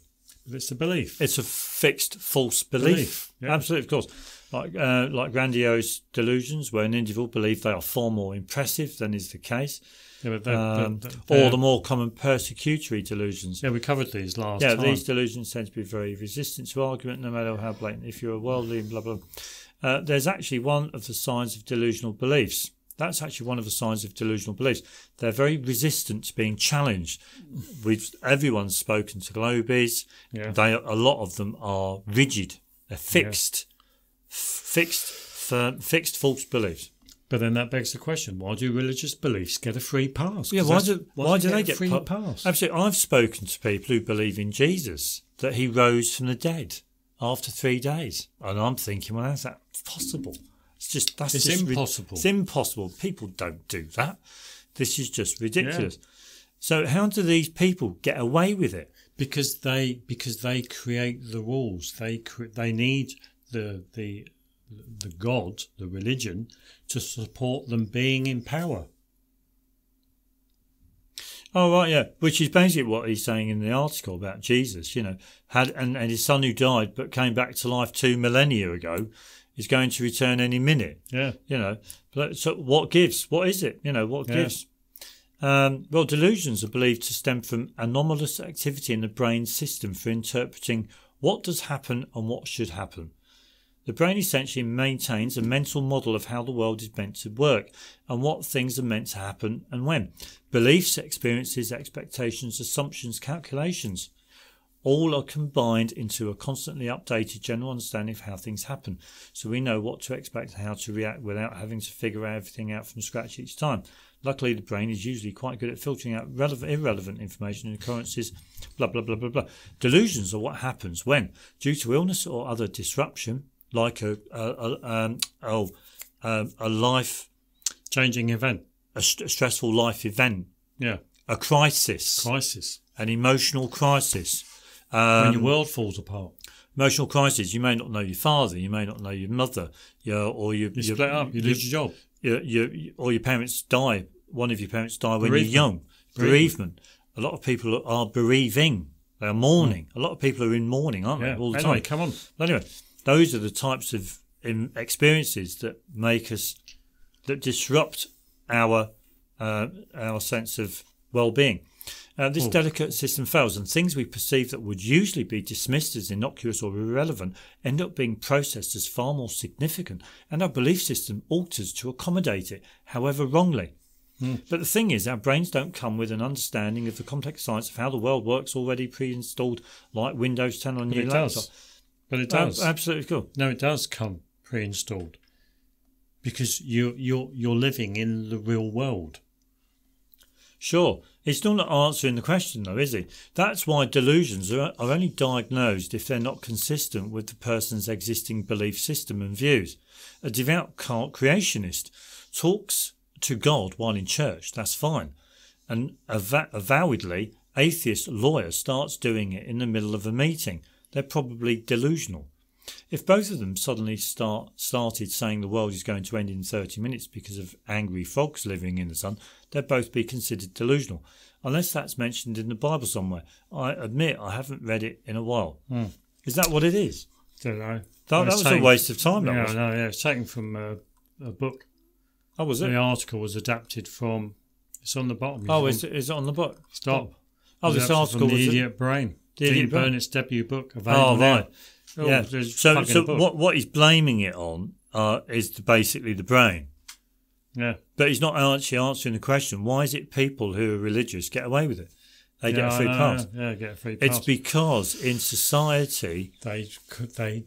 It's a belief. It's a fixed false belief. Belief, yeah. Absolutely, of course. Like uh, like grandiose delusions, where an individual believes they are far more impressive than is the case, Yeah, but that- um, that- that- or they're- the more common persecutory delusions. yeah, we covered these last Yeah, time. these delusions tend to be very resistant to argument, no matter how blatant. If you're a worldly, blah blah. blah. Uh, there's actually one of the signs of delusional beliefs. That's actually one of the signs of delusional beliefs. They're very resistant to being challenged. We've everyone's spoken to Globies. Yeah. They a lot of them are rigid. They're fixed, f- fixed, firm, fixed false beliefs. But then that begs the question: Why do religious beliefs get a free pass? Yeah, why do why, do they a get free pa- pass? Absolutely, I've spoken to people who believe in Jesus that he rose from the dead after three days, and I'm thinking, well, how's that possible? It's just that's It's just ri- impossible. it's impossible. People don't do that. This is just ridiculous. So how do these people get away with it? because they because they create the rules. They cre- they need the the the god, the religion, to support them being in power. Oh right, yeah. Which is basically what he's saying in the article about Jesus. You know, had and, and his son who died but came back to life two millennia ago is going to return any minute. Yeah, You know, but so what gives? What is it? You know, what Yeah. gives? Um, well, delusions are believed to stem from anomalous activity in the brain system for interpreting what does happen and what should happen. The brain essentially maintains a mental model of how the world is meant to work and what things are meant to happen and when. Beliefs, experiences, expectations, assumptions, calculations all are combined into a constantly updated general understanding of how things happen. So we know what to expect and how to react without having to figure everything out from scratch each time. Luckily, the brain is usually quite good at filtering out relevant, irrelevant information and occurrences, blah, blah, blah, blah, blah. Delusions are what happens when, due to illness or other disruption, like a, a, a, um, oh, um, a life, changing event. a, st- a stressful life event, Yeah, a crisis, crisis an emotional crisis. when Um, your world falls apart. emotional crisis. You may not know your father, you may not know your mother, your, or your, You your, split up. You lose your job. your, your, or your parents die. One of your parents die when you're young. Bereavement. A lot of people are bereaving. They are mourning. A lot of people are in mourning, aren't Yeah. they? All the anyway, time. come on. But anyway, those are the types of experiences that make us, that disrupt our uh, our sense of well-being. Uh, this delicate system fails, and things we perceive that would usually be dismissed as innocuous or irrelevant end up being processed as far more significant, and our belief system alters to accommodate it, however wrongly. But the thing is, our brains don't come with an understanding of the complex science of how the world works already pre-installed, like Windows 10 on your laptop. does. But it does. absolutely cool. No, it does come pre-installed because you you're you're living in the real world. Sure. He's still not answering the question, though, is he? That's why delusions are, are only diagnosed if they're not consistent with the person's existing belief system and views. A devout creationist talks to God while in church, that's fine. An ava- avowedly atheist lawyer starts doing it in the middle of a meeting. They're probably delusional. If both of them suddenly start started saying the world is going to end in 30 minutes because of angry frogs living in the sun, they'd both be considered delusional, unless that's mentioned in the Bible somewhere. I admit I haven't read it in a while. Is that what it is? Don't know. That, that was a waste of time. That Yeah, was. no, yeah, it's taken from uh, a book. Oh, was it? The article was adapted from. It's on the bottom. Oh, is it, is it on the book? Stop. Oh, this article from the was. Idiot Brain. The Dean. Burnett's debut book. Available Oh, right. Oh, yeah. So, so book. what what he's blaming it on uh, is the, basically the brain. Yeah. But he's not actually answering the question. Why is it people who are religious get away with it? They yeah, get a free know, pass. Yeah, get a free pass. It's because in society they they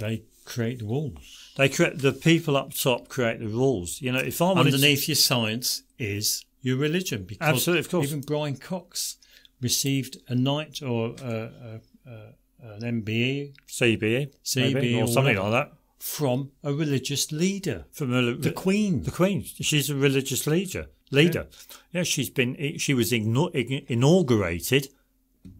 they create the rules. they create the people up top create the rules. You know, if I wanted to- Underneath your science is your religion. Because Absolutely, of course. Even Brian Cox received a knight or uh, uh, uh, an MBE, CBE, CBE maybe, or or something like that from a religious leader, from a, the Queen. The Queen. She's a religious leader. Leader. Yeah, yeah she's been. She was inaugurated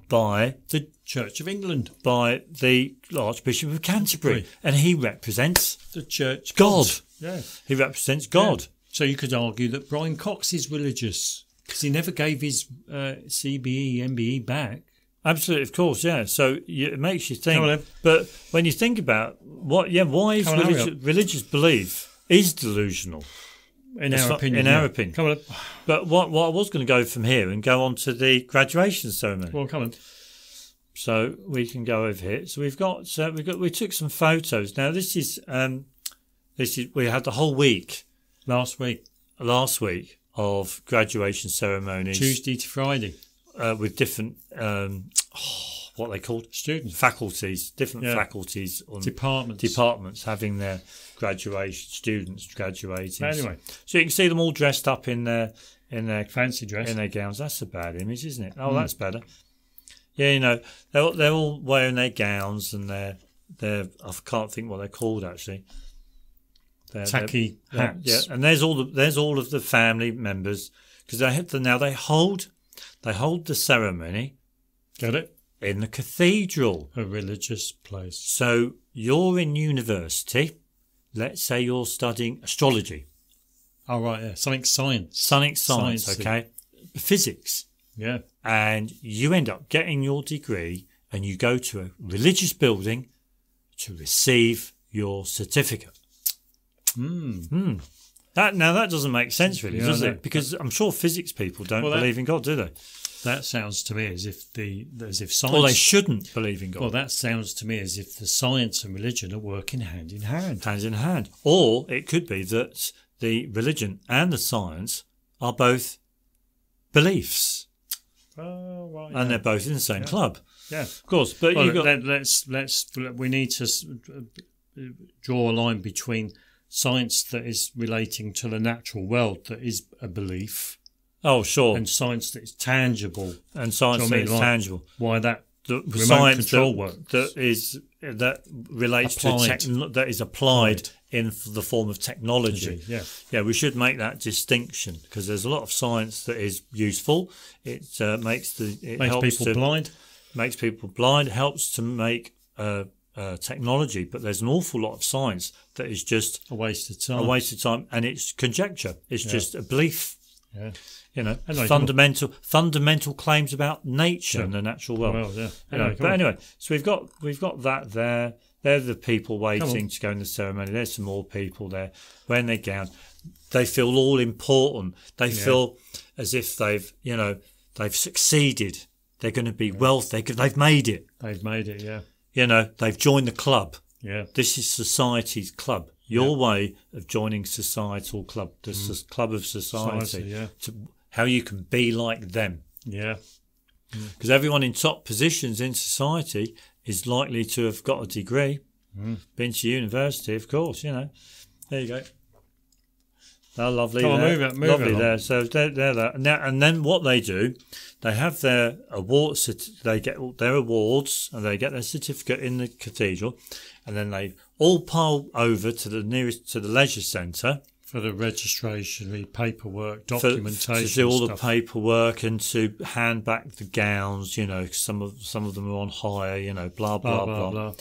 by the Church of England, by the Archbishop of Canterbury, and he represents the Church. God. Yeah, he represents God. Yeah. So you could argue that Brian Cox is religious because he never gave his uh, CBE, MBE back. Absolutely, of course, yeah. So it makes you think. But when you think about what, yeah, why is religious, religious belief is delusional? In it's our not, opinion. In yeah. our opinion. Come on. But what, what I was going to go from here and go on to the graduation ceremony. Well, come on. So we can go over here. So we've got, so we got, we took some photos. Now this is, um, this is, we had the whole week. Last week. Last week of graduation ceremonies. Tuesday to Friday uh, with different um, oh, what they called students, faculties, different yeah. faculties, departments, departments having their graduation students graduating. Anyway, so you can see them all dressed up in their in their fancy dress in their gowns. That's a bad image, isn't it? Oh, mm. that's better. Yeah, you know they're they're all wearing their gowns and their their I can't think what they're called actually. They're, Tacky they're, hats. Yeah, and there's all the there's all of the family members because they have to, now they hold they hold the ceremony. Get it? In the cathedral. A religious place. So you're in university. Let's say you're studying astrology. Oh, right, yeah. Something science. Something science, Sciencey. okay? Physics. Yeah. And you end up getting your degree and you go to a religious building to receive your certificate. Hmm. Hmm. That now that doesn't make sense really, yeah, does it? Because I'm sure physics people don't well, believe in God, do they? That sounds to me as if the as if science. Well, they shouldn't believe in God. Well, that sounds to me as if the science and religion are working hand in hand. Hand in hand. Or it could be that the religion and the science are both beliefs. Oh, right. And they're both in the same yeah. club. Yeah, of course. But well, you got... let, let's let's we need to draw a line between science that is relating to the natural world that is a belief. Oh, sure. And science that is tangible. And science that is like tangible. Why that the science that, work that is that relates applied. to techn- that is applied, applied in the form of technology. Yeah, yeah. We should make that distinction because there's a lot of science that is useful. It uh, makes the it makes helps people to, blind. Makes people blind. Helps to make uh, uh, technology, but there's an awful lot of science that is just a waste of time. A waste of time, and it's conjecture. It's yeah. just a belief. Yeah. You know, anyway, fundamental fundamental claims about nature yeah. and the natural world. Well, yeah. Anyway, but anyway, so we've got we've got that there. They're the people waiting to go in the ceremony. There's some more people there wearing their gowns. They feel all important. They yeah. feel as if they've you know they've succeeded. They're going to be yeah. wealth. They they've made it. They've made it. Yeah. You know, they've joined the club. Yeah. This is society's club. Your yeah. way of joining societal club, the mm. club of society, society yeah. to how you can be like them. Yeah. Because mm. everyone in top positions in society is likely to have got a degree, mm. been to university, of course, you know. There you go. They're lovely. Come on, move it, move lovely it there. So they're, they're there. Now, and then what they do, they have their awards. They get their awards and they get their certificate in the cathedral, and then they all pile over to the nearest to the leisure centre for the registration, the paperwork, documentation, for, to do all the paperwork and to hand back the gowns. You know, some of some of them are on hire. You know, blah blah blah, blah. blah.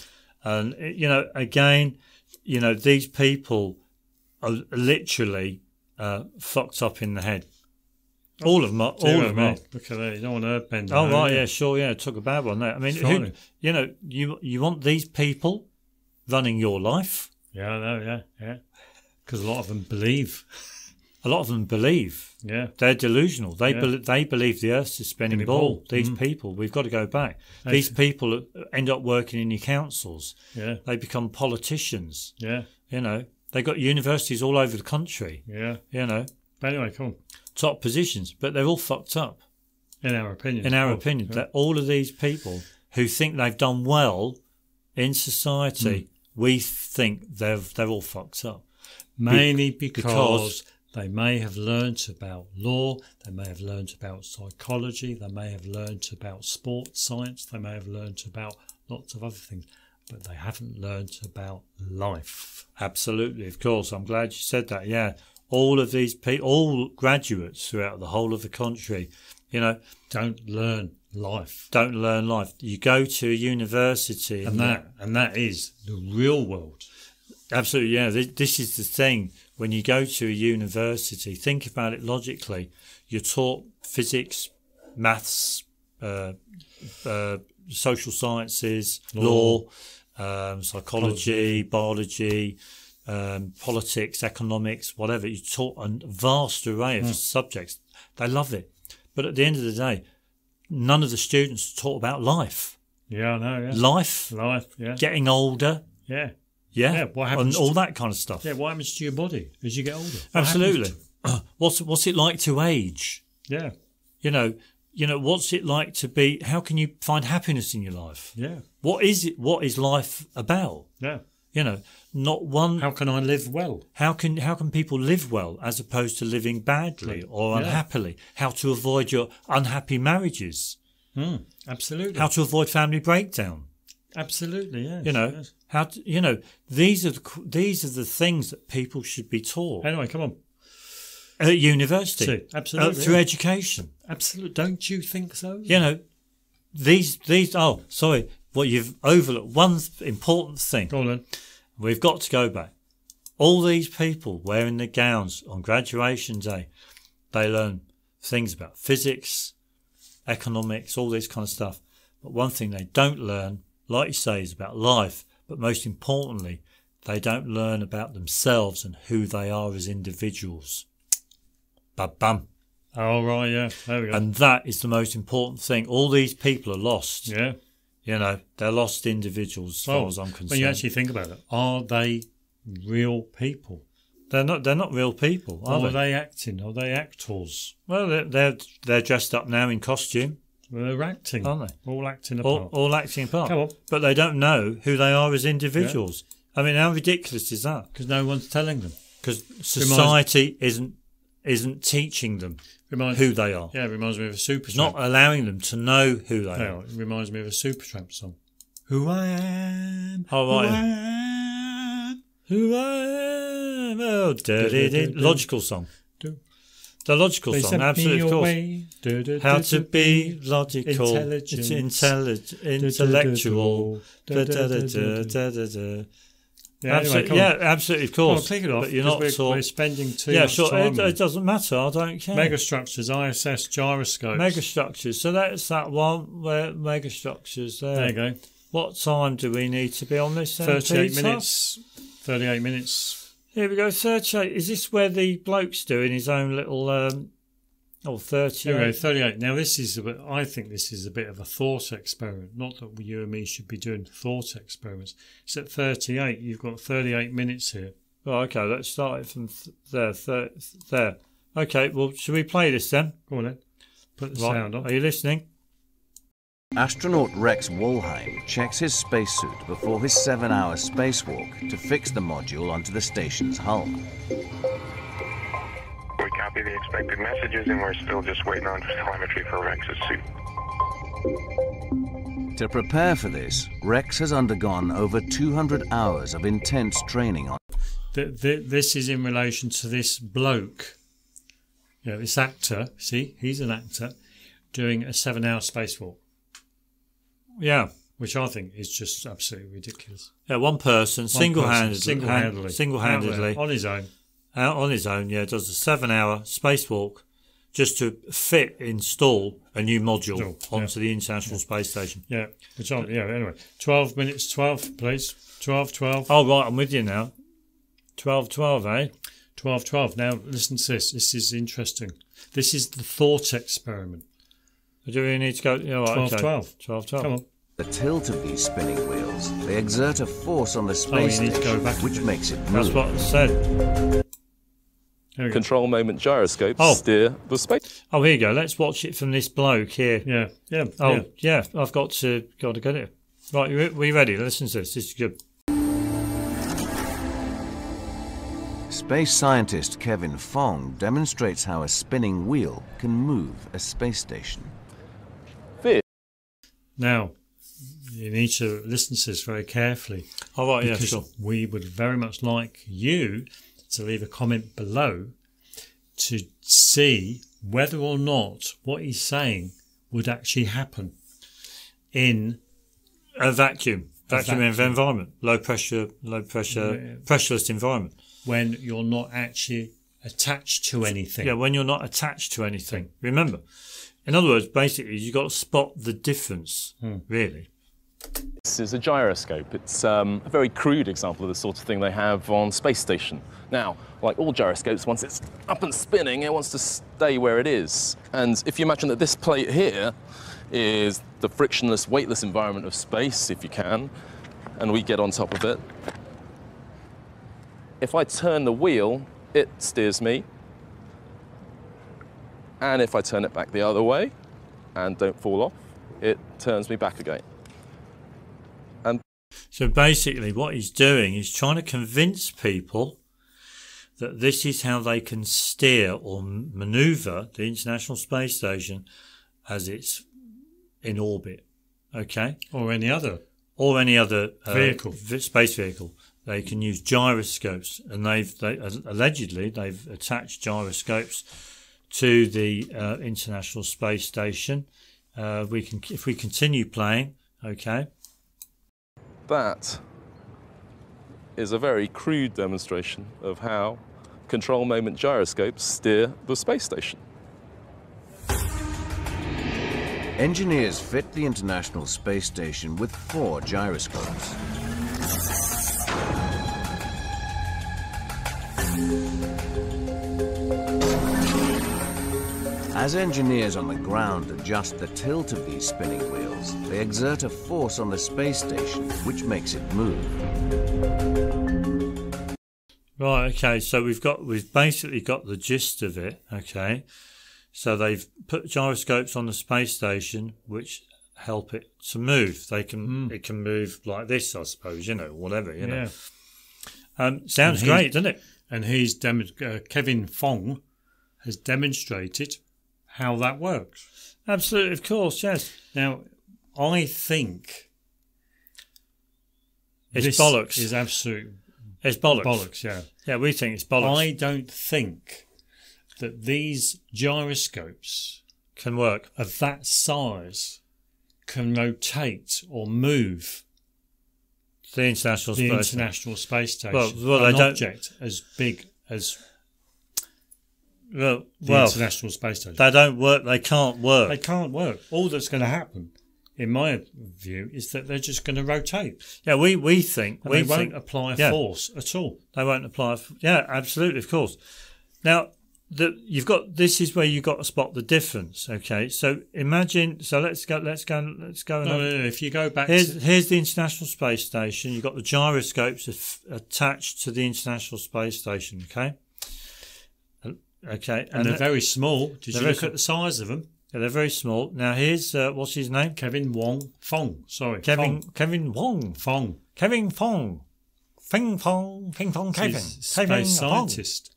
and you know, again, you know, these people are literally uh, fucked up in the head. All of them, are, all of them. Look at that! You don't want to earthbender. Oh right, yeah, sure, yeah. Took a bad one there. I mean, who, you know, you you want these people running your life? Yeah, I know. Yeah, yeah. Because a lot of them believe. A lot of them believe. Yeah, they're delusional. They yeah. be, they believe the Earth's a spinning ball. ball. These mm. people, we've got to go back. These people end up working in your councils. Yeah, they become politicians. Yeah, you know, they got universities all over the country. Yeah. You know. But anyway, come on. Top positions, but they're all fucked up. In our opinion. In our opinion. Yeah. That all of these people who think they've done well in society, mm. we think they're they're all fucked up. Mainly Be- because, because they may have learnt about law, they may have learnt about psychology, they may have learnt about sports science, they may have learnt about lots of other things. But they haven't learnt about life. Absolutely, of course. I'm glad you said that. Yeah, all of these people, all graduates throughout the whole of the country, you know, Don't learn life. don't learn life. You go to a university, And that and that is the real world. Absolutely, yeah. This, this is the thing. When you go to a university, think about it logically. You're taught physics, maths, uh, uh, social sciences, law, um, psychology, biology, um, politics, economics, whatever. You're taught a vast array of subjects. They love it. But at the end of the day, none of the students taught about life. Yeah, I know, yeah. Life, Life, yeah. getting older, Yeah. yeah, Yeah, what and happens all to- that kind of stuff. Yeah, what happens to your body as you get older? What Absolutely. happens what's what's it like to age? yeah. You know, you know, what's it like to be? How can you find happiness in your life? Yeah. What is it? What is life about? Yeah. You know, not one. How can I live well? How can how can people live well as opposed to living badly or Yeah. unhappily? How to avoid your unhappy marriages? Hmm. Absolutely. How to avoid family breakdown? Absolutely, yes. You know, yes. how to, you know these are the, these are the things that people should be taught Anyway, come on. At university, absolutely, uh, through education. Absolutely. Don't you think so? you know, these these oh sorry, what you've overlooked one important thing. Go on then. We've got to go back. All these people wearing the gowns on graduation day, they learn things about physics, economics, all this kind of stuff. But one thing they don't learn, like you say, is about life. But most importantly, they don't learn about themselves and who they are as individuals. Bam, bam. Oh, right, yeah. There we go. And that is the most important thing. All these people are lost. yeah. You know, they're lost individuals as far oh, as I'm concerned. when you actually think about it, are they real people? they're not. They're not real people, are Or are they? they acting? Are they actors? Well, they're, they're they're dressed up now in costume, Well, they're acting. aren't they? All acting a All, all acting a part. Come on. But they don't know who they are as individuals. I mean, how ridiculous is that? Because no one's telling them. Because society isn't isn't teaching them Reminds, who they are. Yeah, it reminds me of a. It's not allowing them to know who they Yeah, are. it reminds me of a Supertramp song. Who I am. Oh, Who right. I am. Who I am. Oh, dirty, dirty. logical song. Do. The logical They song, absolutely, of course. How to be logical, Intelligence. intellig- intellectual, Yeah, anyway, yeah, absolutely, of course. click it off. But you're not we're, we're spending too yeah, much sure. time It, it doesn't matter. I don't care. Megastructures, ISS, gyroscopes. Megastructures. So that's that one where megastructures there. There you go. What time do we need to be on this? then, 38 Peter? minutes. 38 minutes. Here we go. 38. Is this where the bloke's doing his own little? Um, oh, 38. Here we go, 38. Now, this is a bit, I think this is a bit of a thought experiment. Not that you and me should be doing thought experiments. It's at 38. You've got 38 minutes here. Oh, okay. Let's start it from th- there. Th- there. Okay. Well, should we play this then? Go on then. Put the Right. sound on. Are you listening? Astronaut Rex Walheim checks his spacesuit before his seven hour spacewalk to fix the module onto the station's hull. We copy the expected messages, and we're still just waiting on telemetry for Rex's suit. To prepare for this, Rex has undergone over 200 hours of intense training on Th- th- this is in relation to this bloke. You know, this actor, see, he's an actor doing a seven hour spacewalk, Yeah. which I think is just absolutely ridiculous. Yeah. One person, single-handedly, Single handedly. single-handedly, On his own. Out on his own, yeah, does a seven-hour spacewalk just to fit install a new module Sure, onto the International Space Station. Yeah, which I, yeah, anyway. 12 minutes, 12, please. 12, 12. Oh, right, I'm with you now. 12, 12, eh? 12, 12. Now, listen to this. This is interesting. This is the thought experiment. Do we need to go? Yeah, right, 12, okay. 12. 12, 12. Come on. the tilt of these spinning wheels. They exert a force on the space Oh, you need to go station, which makes it move. That's what I said. Here go. Control moment gyroscope, Oh. steer the space. Oh, here you go. Let's watch it from this bloke here. Yeah, yeah. Oh, yeah. yeah. I've got to got to get it. Right, you re- we ready? Listen to this. This is good. Space scientist Kevin Fong demonstrates how a spinning wheel can move a space station. Now, you need to listen to this very carefully. All right, yeah, sure. we would very much like you to leave a comment below to see whether or not what he's saying would actually happen in A vacuum, vacuum, vacuum. environment, low pressure, low pressure, Yeah. pressureless environment. when you're not actually attached to anything. Yeah, when you're not attached to anything. Remember, in other words, basically, you've got to spot the difference, hmm. really. This is a gyroscope. It's um, a very crude example of the sort of thing they have on space station. Now, like all gyroscopes, once it's up and spinning, it wants to stay where it is. And if you imagine that this plate here is the frictionless, weightless environment of space, if you can, and we get on top of it. If I turn the wheel, it steers me. And if I turn it back the other way and don't fall off, it turns me back again. So basically, what he's doing is trying to convince people that this is how they can steer or maneuver the International Space Station as it's in orbit. Okay? Or any other. Or any other uh, Vehicle. space vehicle. They can use gyroscopes, and they've they, allegedly they've attached gyroscopes to the uh, International Space Station. Uh, we can, if we continue playing, okay. That is a very crude demonstration of how control moment gyroscopes steer the space station. Engineers fit the International Space Station with four gyroscopes. As engineers on the ground adjust the tilt of these spinning wheels, they exert a force on the space station which makes it move. Right. Okay. So we've got we've basically got the gist of it. Okay. So they've put gyroscopes on the space station, which help it to move. They can it can move like this, I suppose. You know, whatever. You know. Um, sounds great, doesn't it? And he's dem- uh, Kevin Fong has demonstrated how that works. Absolutely, of course. Yes. Now, I think It's this bollocks. Is absolute It's bollocks. bollocks. Yeah. Yeah, we think it's bollocks. I don't think that these gyroscopes Can work. of that size can rotate or move The international the space. International Space Station. Well- well, an object as big as the well, International Space Station. they don't work. They can't work. they can't work. All that's going to happen, in my view, is that they're just going to rotate. yeah, we we think we they won't think apply yeah. force at all. They won't apply. yeah, absolutely, of course. Now, the, you've got this is where you've got to spot the difference. Okay, so imagine. So let's go. Let's go. Let's go. No, no, no. If you go back Here's to here's the International Space Station. You've got the gyroscopes attached to the International Space Station. Okay. Okay, and they're the- very small. Did you look at the size of them? yeah, they're very small. Now here's uh, what's his name? Kevin Wong Fong. Sorry, Kevin Fong. Kevin Wong. Fong. Kevin Fong. Fing Fong. Fing Fong Kevin. He's Kevin space Fong. scientist.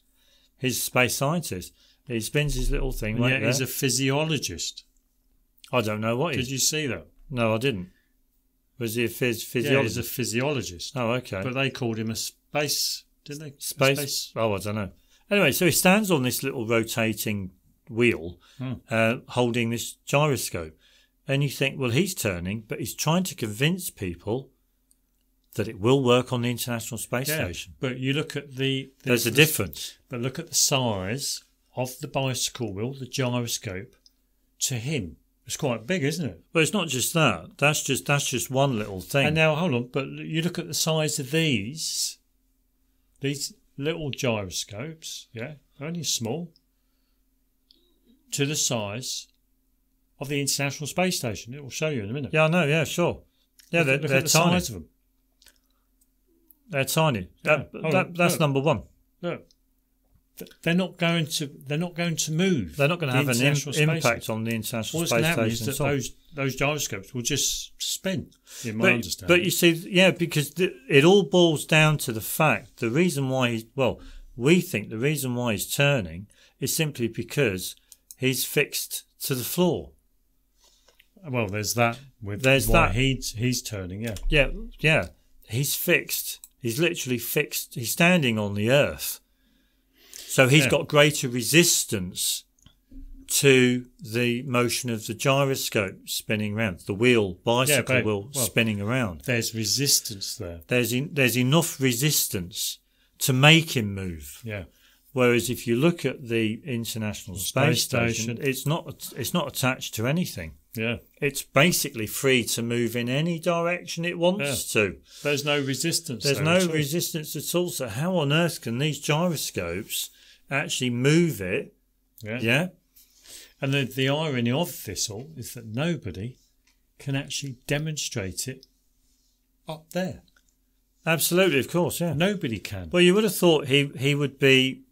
He's a space scientist. He spins his little thing And right yet there. he's a physiologist. I don't know what Did you see that? No, I didn't. Was he a phys- Yeah, physiologist? he's a physiologist. oh, okay. But they called him a space, didn't they? A space, Oh, I don't know. Anyway, so he stands on this little rotating wheel, Hmm. uh, holding this gyroscope, and you think, well, he's turning, but he's trying to convince people that it will work on the International Space Yeah, Station. but you look at the, the There's a difference. But look at the size of the bicycle wheel, the gyroscope, to him. It's quite big, isn't it? Well, it's not just that. That's just that's just one little thing. And now, hold on, but you look at the size of these, these little gyroscopes, yeah, only small, to the size of the International Space Station. It will show you in a minute. yeah, I know. Yeah, sure. Yeah, look, they're, look they're at the tiny. size of them. They're tiny. That, Yeah. Oh, that, that's look. number one. Look, they're not going to. They're not going to move. They're not going to have an im- impact on the International What's Space happen is that at those those gyroscopes will just spin. In my but, understanding, but you see, yeah, because the, it all boils down to the fact the reason why he's well, we think the reason why he's turning is simply because he's fixed to the floor. Well, there's that. With There's why that. He's he's turning. Yeah. Yeah, yeah. He's fixed. He's literally fixed. He's standing on the earth. So he's Yeah. got greater resistance to the motion of the gyroscope spinning around, the wheel, bicycle but- wheel well- spinning around. There's resistance there. There's en- there's enough resistance to make him move. Yeah. Whereas if you look at the International Space Space, Station, Station. it's not it's not attached to anything. Yeah. It's basically free to move in any direction it wants to. There's no resistance. There's there no resistance at all. So how on earth can these gyroscopes actually move it? Yeah. Yeah. And the, the irony of this all is that nobody can actually demonstrate it up there. Absolutely, of course, yeah. Nobody can. Well, you would have thought he he would be.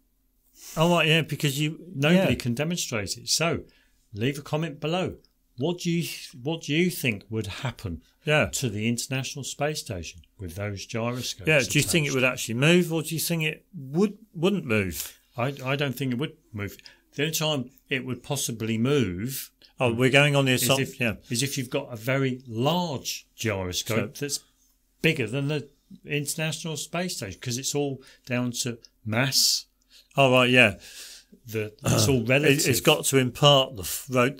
Oh right, yeah, because you Nobody yeah. can demonstrate it. So, leave a comment below. What do you what do you think would happen Yeah, to the International Space Station with those gyroscopes? yeah. Do you think it would actually move, or do you think it would wouldn't move? I, I don't think it would move. The only time it would possibly move Oh, we're going on the is assumption. if, Yeah, is if you've got a very large gyroscope that's bigger than the International Space Station because it's all down to mass. Oh right, yeah. The it's all relative. It, it's got to impart the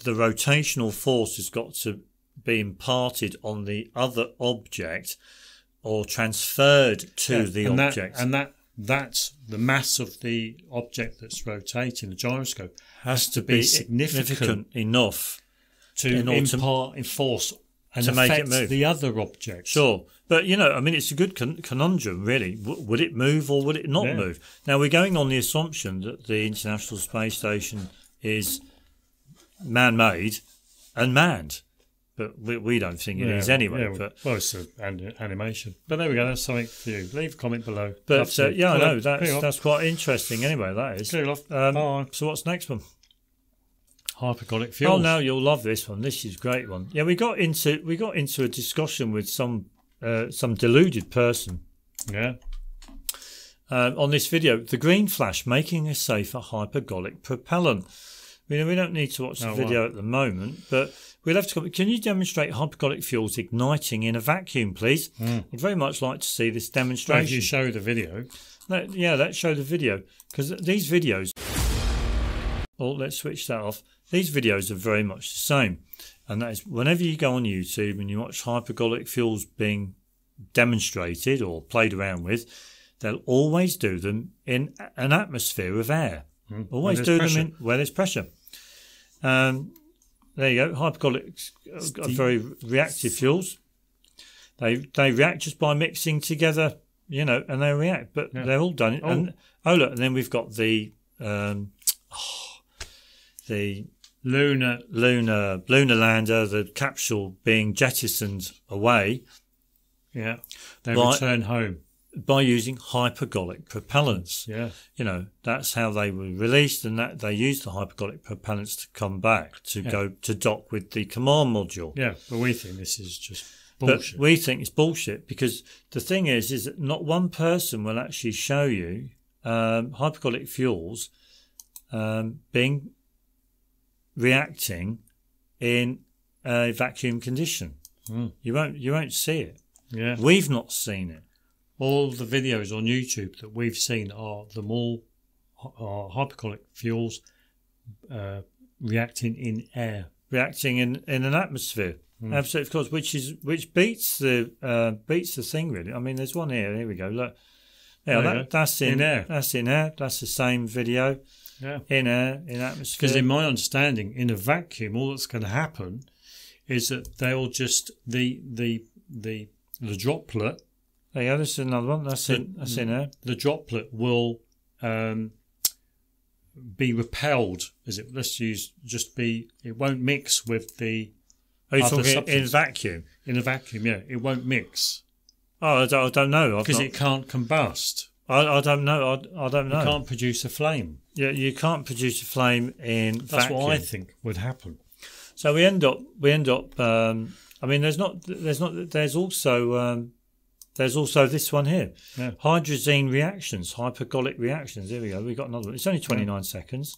the rotational force has got to be imparted on the other object or transferred to Yeah, the and object. That, and that that's the mass of the object that's rotating the gyroscope has to be be significant enough to in impart in force and to make it affect move. the other objects. Sure. But, you know, I mean, it's a good con- conundrum, really. W- would it move or would it not Yeah. move? Now, we're going on the assumption that the International Space Station is man made and manned. But we, we don't think it is Yeah, anyway. yeah, but well, it's an an- animation. But there we go. That's something for you. Leave a comment below. But uh, yeah, I know. That's, that's quite interesting anyway, that is. Clear off. Um, Bye. so, what's next one? hypergolic fuels. Oh no, you'll love this one. This is a great one. Yeah, we got into we got into a discussion with some uh, some deluded person Yeah. uh, on this video. The green flash making a safer hypergolic propellant. We we don't need to watch the Oh, video at the moment, but we'll have to. Come, can you demonstrate hypergolic fuels igniting in a vacuum, please? I'd very much like to see this demonstration. you show the video, Let- yeah, let's show the video because these videos. Oh, let's switch that off. These videos are very much the same, and that is whenever you go on YouTube and you watch hypergolic fuels being demonstrated or played around with, they'll always do them in an atmosphere of air. Always do pressure. them in where there's pressure. Um, there you go. Hypergolics are very reactive fuels. They they react just by mixing together, you know, and they react. But Yeah. they're all done. Oh. And oh look, and then we've got the um, the lunar. lunar lunar lander, the capsule being jettisoned away Yeah. They Right. return home. By using hypergolic propellants. Yeah. You know, that's how they were released, and that they used the hypergolic propellants to come back to Yeah. go to dock with the command module. Yeah. But we think this is just But bullshit. we think it's bullshit because the thing is, is that not one person will actually show you um, hypergolic fuels um, being reacting in a vacuum condition. Mm. You won't, you won't see it. yeah. We've not seen it. All the videos on YouTube that we've seen are them all are fuels uh, reacting in air. reacting in, in an atmosphere. Hmm. Absolutely, of course, which is which beats the uh, beats the thing really. I mean, there's one here. Here we go. Look, yeah, that, go. that's in, In air. That's in air. That's the same video Yeah. in air in atmosphere. Because in my understanding, in a vacuum, all that's going to happen is that they'll just the the the the droplet there you go. This is another one. That's in that's in air. the droplet will um, be repelled. Is it? Let's use just be. It won't mix with the Are you talking in substance. vacuum? in a vacuum. Yeah, it won't mix Oh, I don't, I don't know. Because it can't combust. I, I don't know. I, I don't know. It can't produce a flame. Yeah, you can't produce a flame in That's vacuum. what I think would happen. So we end up, we end up. Um, I mean, there's not, there's not, there's also, um, there's also this one here, Yeah. hydrazine reactions, hypergolic reactions. There we go. We've got another one. It's only 29 seconds.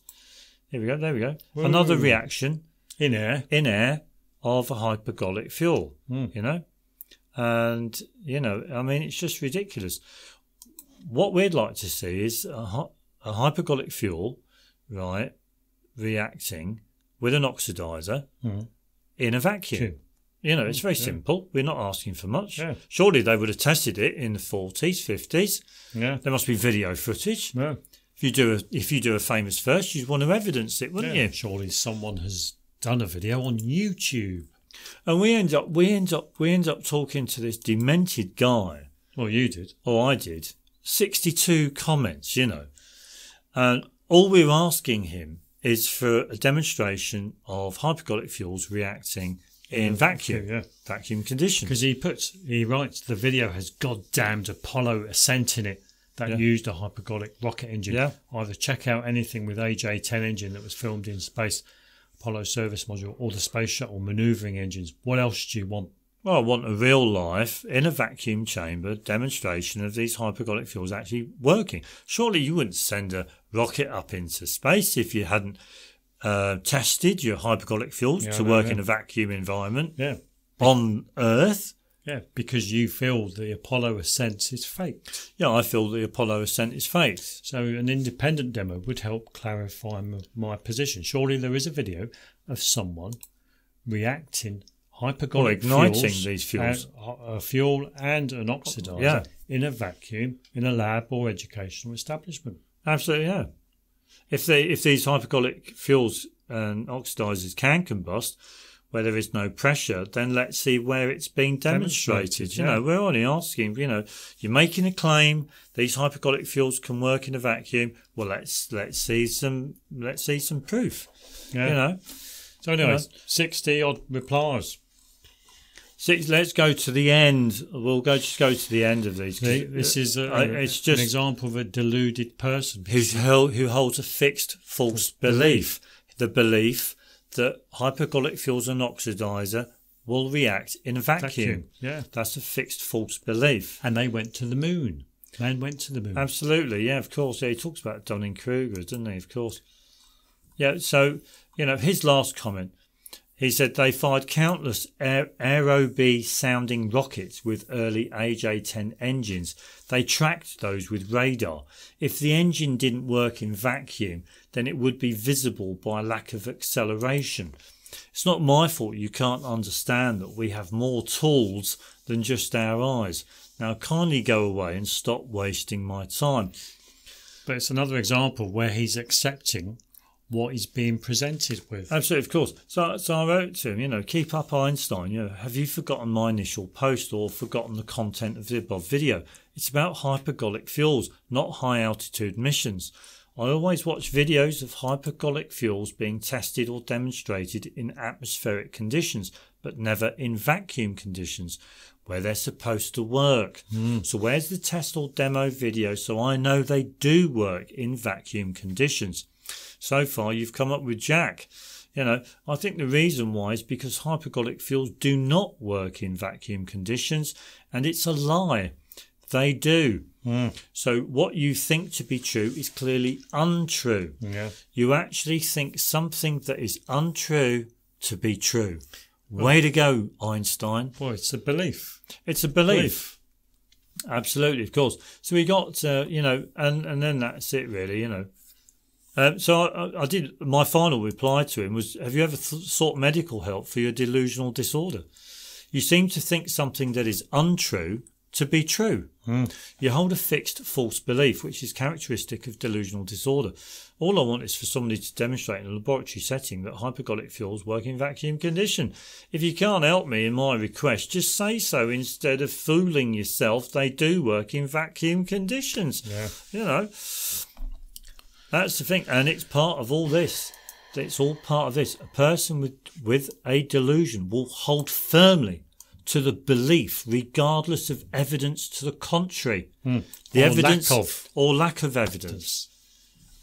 Here we go. There we go. Another reaction In air, in air of a hypergolic fuel, Hmm. you know? And, you know, I mean, it's just ridiculous. What we'd like to see is a, hy- a hypergolic fuel, right, reacting with an oxidizer in a vacuum. Vacuum. You know, it's mm, very simple. We're not asking for much. Yeah. Surely they would have tested it in the 40s, 50s. Yeah. There must be video footage. Yeah. If you do a if you do a famous first, you'd want to evidence it, wouldn't yeah. you? Surely someone has done a video on YouTube. And we end up we end up we end up talking to this demented guy. Well, you did. Or I did. Sixty two comments, you know. And all we're asking him is for a demonstration of hypergolic fuels reacting in vacuum, yeah. vacuum conditions. Because he puts, he writes, the video has goddamned Apollo Ascent in it that Yeah. used a hypergolic rocket engine. Yeah. Either check out anything with AJ-10 engine that was filmed in space, Apollo service module, or the space shuttle maneuvering engines. What else do you want? Well, I want a real life in a vacuum chamber demonstration of these hypergolic fuels actually working. Surely you wouldn't send a rocket up into space if you hadn't uh, tested your hypergolic fuels Yeah, to know, work yeah. in a vacuum environment Yeah. on Earth. Yeah, because you feel the Apollo Ascent is fake. Yeah, I feel the Apollo ascent is fake. So an independent demo would help clarify m- my position. Surely there is a video of someone reacting hypergolic Or igniting fuels, these fuels. and- a fuel and an oxidizer Yeah. in a vacuum in a lab or educational establishment. Absolutely, yeah. If they if these hypergolic fuels and oxidizers can combust where there is no pressure, then let's see where it's being demonstrated. Demonstrated, You yeah. know, we're only asking. You know, you're making a claim these hypergolic fuels can work in a vacuum. Well, let's let's see some let's see some proof. Yeah. You know, So, anyways, sixty odd replies. Six, let's go to the end. We'll go just go to the end of these. This is a, it's just an example of a deluded person. who's who holds a fixed false belief. The belief that hypergolic fuels and oxidizer will react in a vacuum. Vacuum, yeah. That's a fixed false belief. And they went to the moon. Man went to the moon. Absolutely, yeah, of course. Yeah, he talks about Dunning Kruger, doesn't he? Of course. Yeah, so, you know, his last comment, he said they fired countless aer- aerobee sounding rockets with early AJ 10 engines. They tracked those with radar. If the engine didn't work in vacuum, then it would be visible by lack of acceleration. It's not my fault you can't understand that we have more tools than just our eyes. Now kindly go away and stop wasting my time. But it's another example where he's accepting what he's being presented with. Absolutely, of course. So, so I wrote to him, you know, keep up Einstein. You know, have you forgotten my initial post or forgotten the content of the above video? It's about hypergolic fuels, not high altitude missions. I always watch videos of hypergolic fuels being tested or demonstrated in atmospheric conditions, but never in vacuum conditions where they're supposed to work. Hmm. So where's the test or demo video so I know they do work in vacuum conditions? So far, you've come up with Jack. You know, I think the reason why is because hypergolic fuels do not work in vacuum conditions, and it's a lie. They do. So what you think to be true is clearly untrue. Yeah. You actually think something that is untrue to be true. Way to go, Einstein. Boy, it's a belief. It's a belief. Belief. Absolutely, of course. So we got, uh, you know, and, and then that's it, really, you know. Um, so I, I did. My final reply to him was: Have you ever th- sought medical help for your delusional disorder? You seem to think something that is untrue to be true. You hold a fixed false belief, which is characteristic of delusional disorder. All I want is for somebody to demonstrate in a laboratory setting that hypergolic fuels work in vacuum condition. If you can't help me in my request, just say so instead of fooling yourself. They do work in vacuum conditions. Yeah. You know, that's the thing, and it's part of all this. It's all part of this. A person with with a delusion will hold firmly to the belief, regardless of evidence to the contrary. The Hmm. Or evidence lack of. or lack of evidence.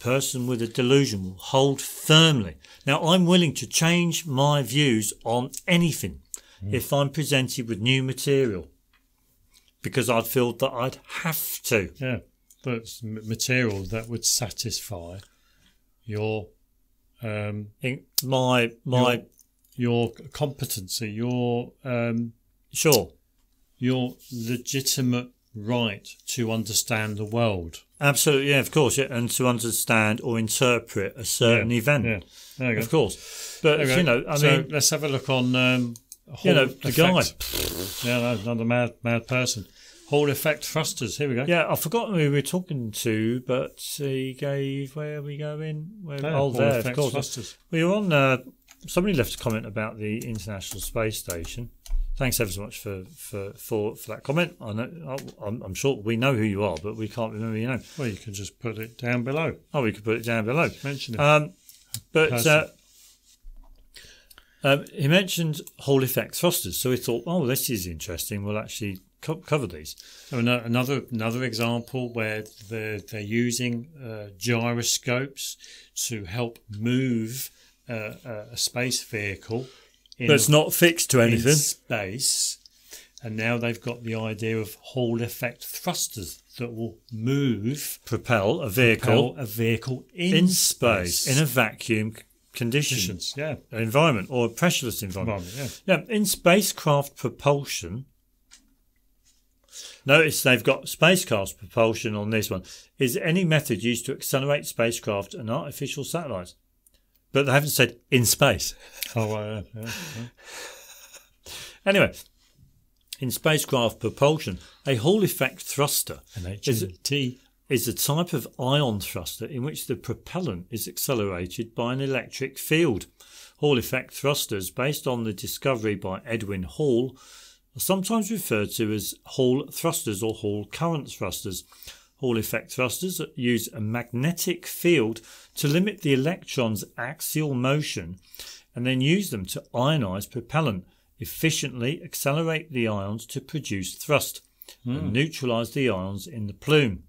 A person with a delusion will hold firmly. Now, I'm willing to change my views on anything Hmm. if I'm presented with new material, because I'd feel that I'd have to. Yeah. But material that would satisfy your um, my my Your- your competency, your um, Sure. your legitimate right to understand the world. Absolutely, yeah, of course, yeah, and to understand or interpret a certain Yeah, event, yeah. There you go. of course. But you you know, I so mean, let's have a look on. Um, you know, the effect. Yeah, no, another mad, mad person. Hall effect thrusters. Here we go. yeah, I've forgotten who we were talking to, but he gave where are we going? Where, There, oh, there, of course. thrusters. We were on. Uh, somebody left a comment about the International Space Station. Thanks ever so much for for for, for that comment. I know, I'm, I'm sure we know who you are, but we can't remember your name. Well, you can just put it down below. Oh, we could put it down below. Mention it. Um, but uh, um, he mentioned Hall effect thrusters, so we thought, oh, this is interesting. We'll actually co- cover these. Another another example where they're they're using uh, gyroscopes to help move uh, a- a space vehicle in, But not fixed to in anything. space, and now they've got the idea of Hall effect thrusters that will move Propel a vehicle propel a vehicle in, in space in a vacuum c- condition conditions. Yeah, environment or a pressureless environment. environment. Yeah. Yeah, in spacecraft propulsion. Notice they've got spacecraft propulsion on this one. Is any method used to accelerate spacecraft and artificial satellites? But they haven't said in space. Oh, uh, yeah, yeah. Anyway, in spacecraft propulsion, a Hall effect thruster An is, HMT. is a type of ion thruster in which the propellant is accelerated by an electric field. Hall effect thrusters, based on the discovery by Edwin Hall, are sometimes referred to as Hall thrusters or Hall current thrusters. Hall effect thrusters use a magnetic field to limit the electron's axial motion and then use them to ionize propellant, efficiently accelerate the ions to produce thrust, and hmm. neutralize the ions in the plume.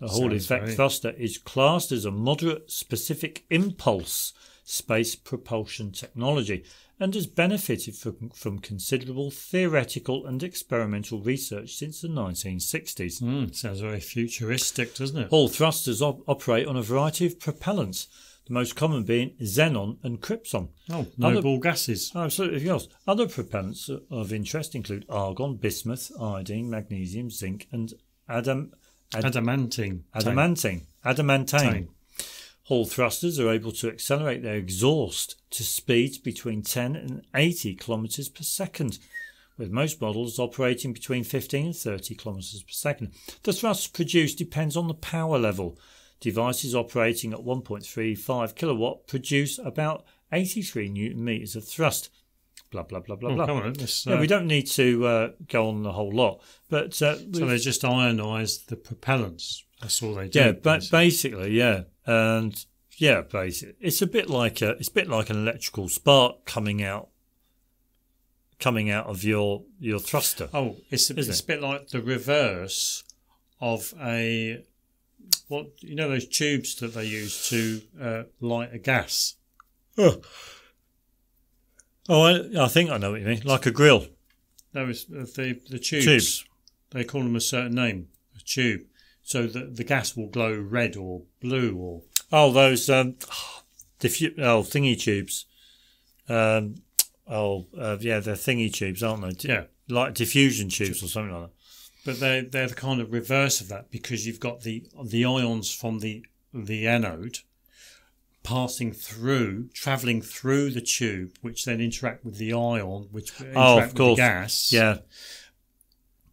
The Hall Sounds effect thruster is classed as a moderate specific impulse space propulsion technology and has benefited from, from considerable theoretical and experimental research since the 1960s. Mm, sounds very futuristic, doesn't it? Hall thrusters op- operate on a variety of propellants, the most common being xenon and krypton. Oh, Other- noble gases. Oh, absolutely, yes. Other propellants of interest include argon, bismuth, iodine, magnesium, zinc, and adam, ad- Adamantine. adamantine. Adamantane. Hall thrusters are able to accelerate their exhaust to speeds between 10 and 80 kilometers per second, with most models operating between 15 and 30 kilometers per second. The thrust produced depends on the power level. Devices operating at 1.35 kilowatt produce about 83 newton meters of thrust. Blah blah blah blah Oh, blah. come on, uh, we don't need to uh, go on the whole lot, but uh, So they just ionise the propellants. That's all they do. yeah, but basically, yeah, and yeah, basically, it's a bit like a, it's a bit like an electrical spark coming out, coming out of your your thruster. oh, it's a, it's it? a bit like the reverse of a what you know those tubes that they use to uh, light a gas. Oh, I, I think I know what you mean, like a grill. No, it's uh, the the tubes. Tubes. They call them a certain name, a tube, so that the gas will glow red or blue or Oh, those um, diffu- oh thingy tubes. Um, oh, uh, yeah, they're thingy tubes, aren't they? Di- Yeah. like diffusion tubes or something like that. but they they're the kind of reverse of that because you've got the the ions from the the anode passing through, travelling through the tube, which then interact with the ion, which interact Oh, of with course. the gas, Yeah,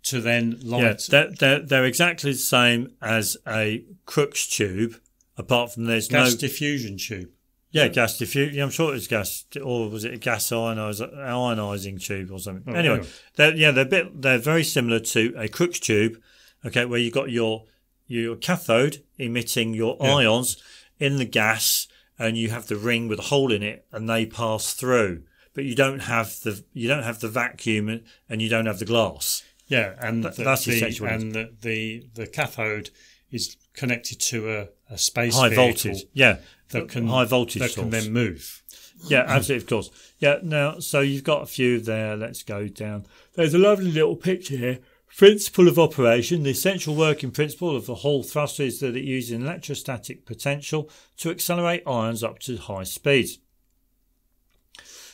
to then Yeah, light. they're, they're, they're exactly the same as a Crookes tube, apart from there's gas no diffusion tube. yeah gas diffusion. I'm sure it's gas, or was it a gas ioniz- ionizing tube or something? Oh, anyway, anyway. they're, yeah, they're a bit they're very similar to a Crookes tube. Okay, where you've got your your cathode emitting your Yeah. ions in the gas, and you have the ring with a hole in it, and they pass through. But you don't have the you don't have the vacuum, and you don't have the glass. Yeah, and the, that's the, and the, the the cathode is connected to a, a space High voltage, yeah, that can high voltage that can then move. Yeah, absolutely, of course. Yeah, now, so you've got a few there. Let's go down. There's a lovely little picture here. Principle of operation. The essential working principle of the Hall thruster is that it uses an electrostatic potential to accelerate ions up to high speeds.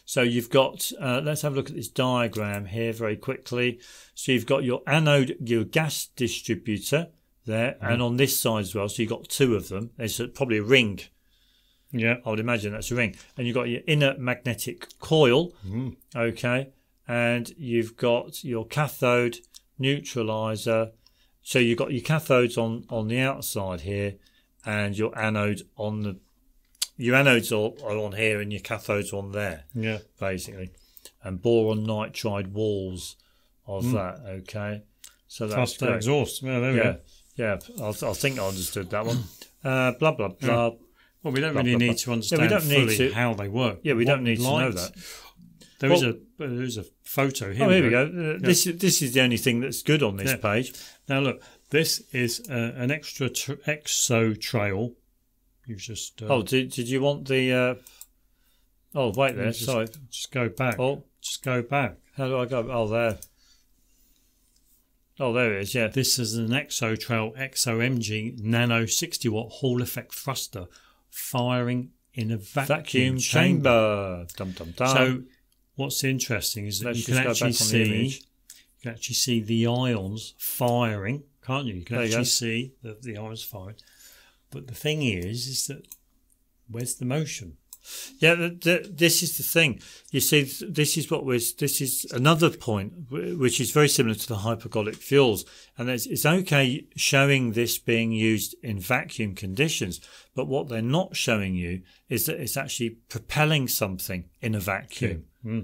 So you've got, uh, let's have a look at this diagram here very quickly. So you've got your anode, your gas distributor there, and on this side as well. So you've got two of them. It's a, probably a ring. Yeah. I would imagine that's a ring. And you've got your inner magnetic coil. Okay. And you've got your cathode neutralizer. So you've got your cathodes on, on the outside here and your anode on the your anodes are, on here and your cathodes on there, Yeah. basically. And boron nitride walls of that, okay. So that's Faster exhaust. Yeah, there we Yeah, go. yeah. I, I think I understood that one. Uh, blah blah blah. Well, we don't Blah, really blah, need blah. to Yeah, we understand don't need to- how they work. Yeah, we don't need to know that. There is Well- a there is a photo here. Oh, here we go. Uh, This is this is the only thing that's good on this Yeah. page. Now look, this is uh, an extra tr- Exotrail. You just uh, Oh, did did you want the? Uh... Oh, wait there. just, Sorry. just go back. Oh, Just go back. how do I go? Oh, there. Oh, there it is. Yeah. This is an Exo Trail ExoMG Nano 60 watt Hall effect thruster firing in a vacuum, Vacuum chamber. Dum dum dum. So what's interesting is that Let's you can actually back on the see you can actually see the ions firing, can't you? You can There actually go. see the, the ions firing. But the thing is, is that where's the motion? Yeah, th th this is the thing. You see, this is what was. This is another point, which is very similar to the hypergolic fuels, and it's, it's okay showing this being used in vacuum conditions, but what they're not showing you is that it's actually propelling something in a vacuum. Hmm.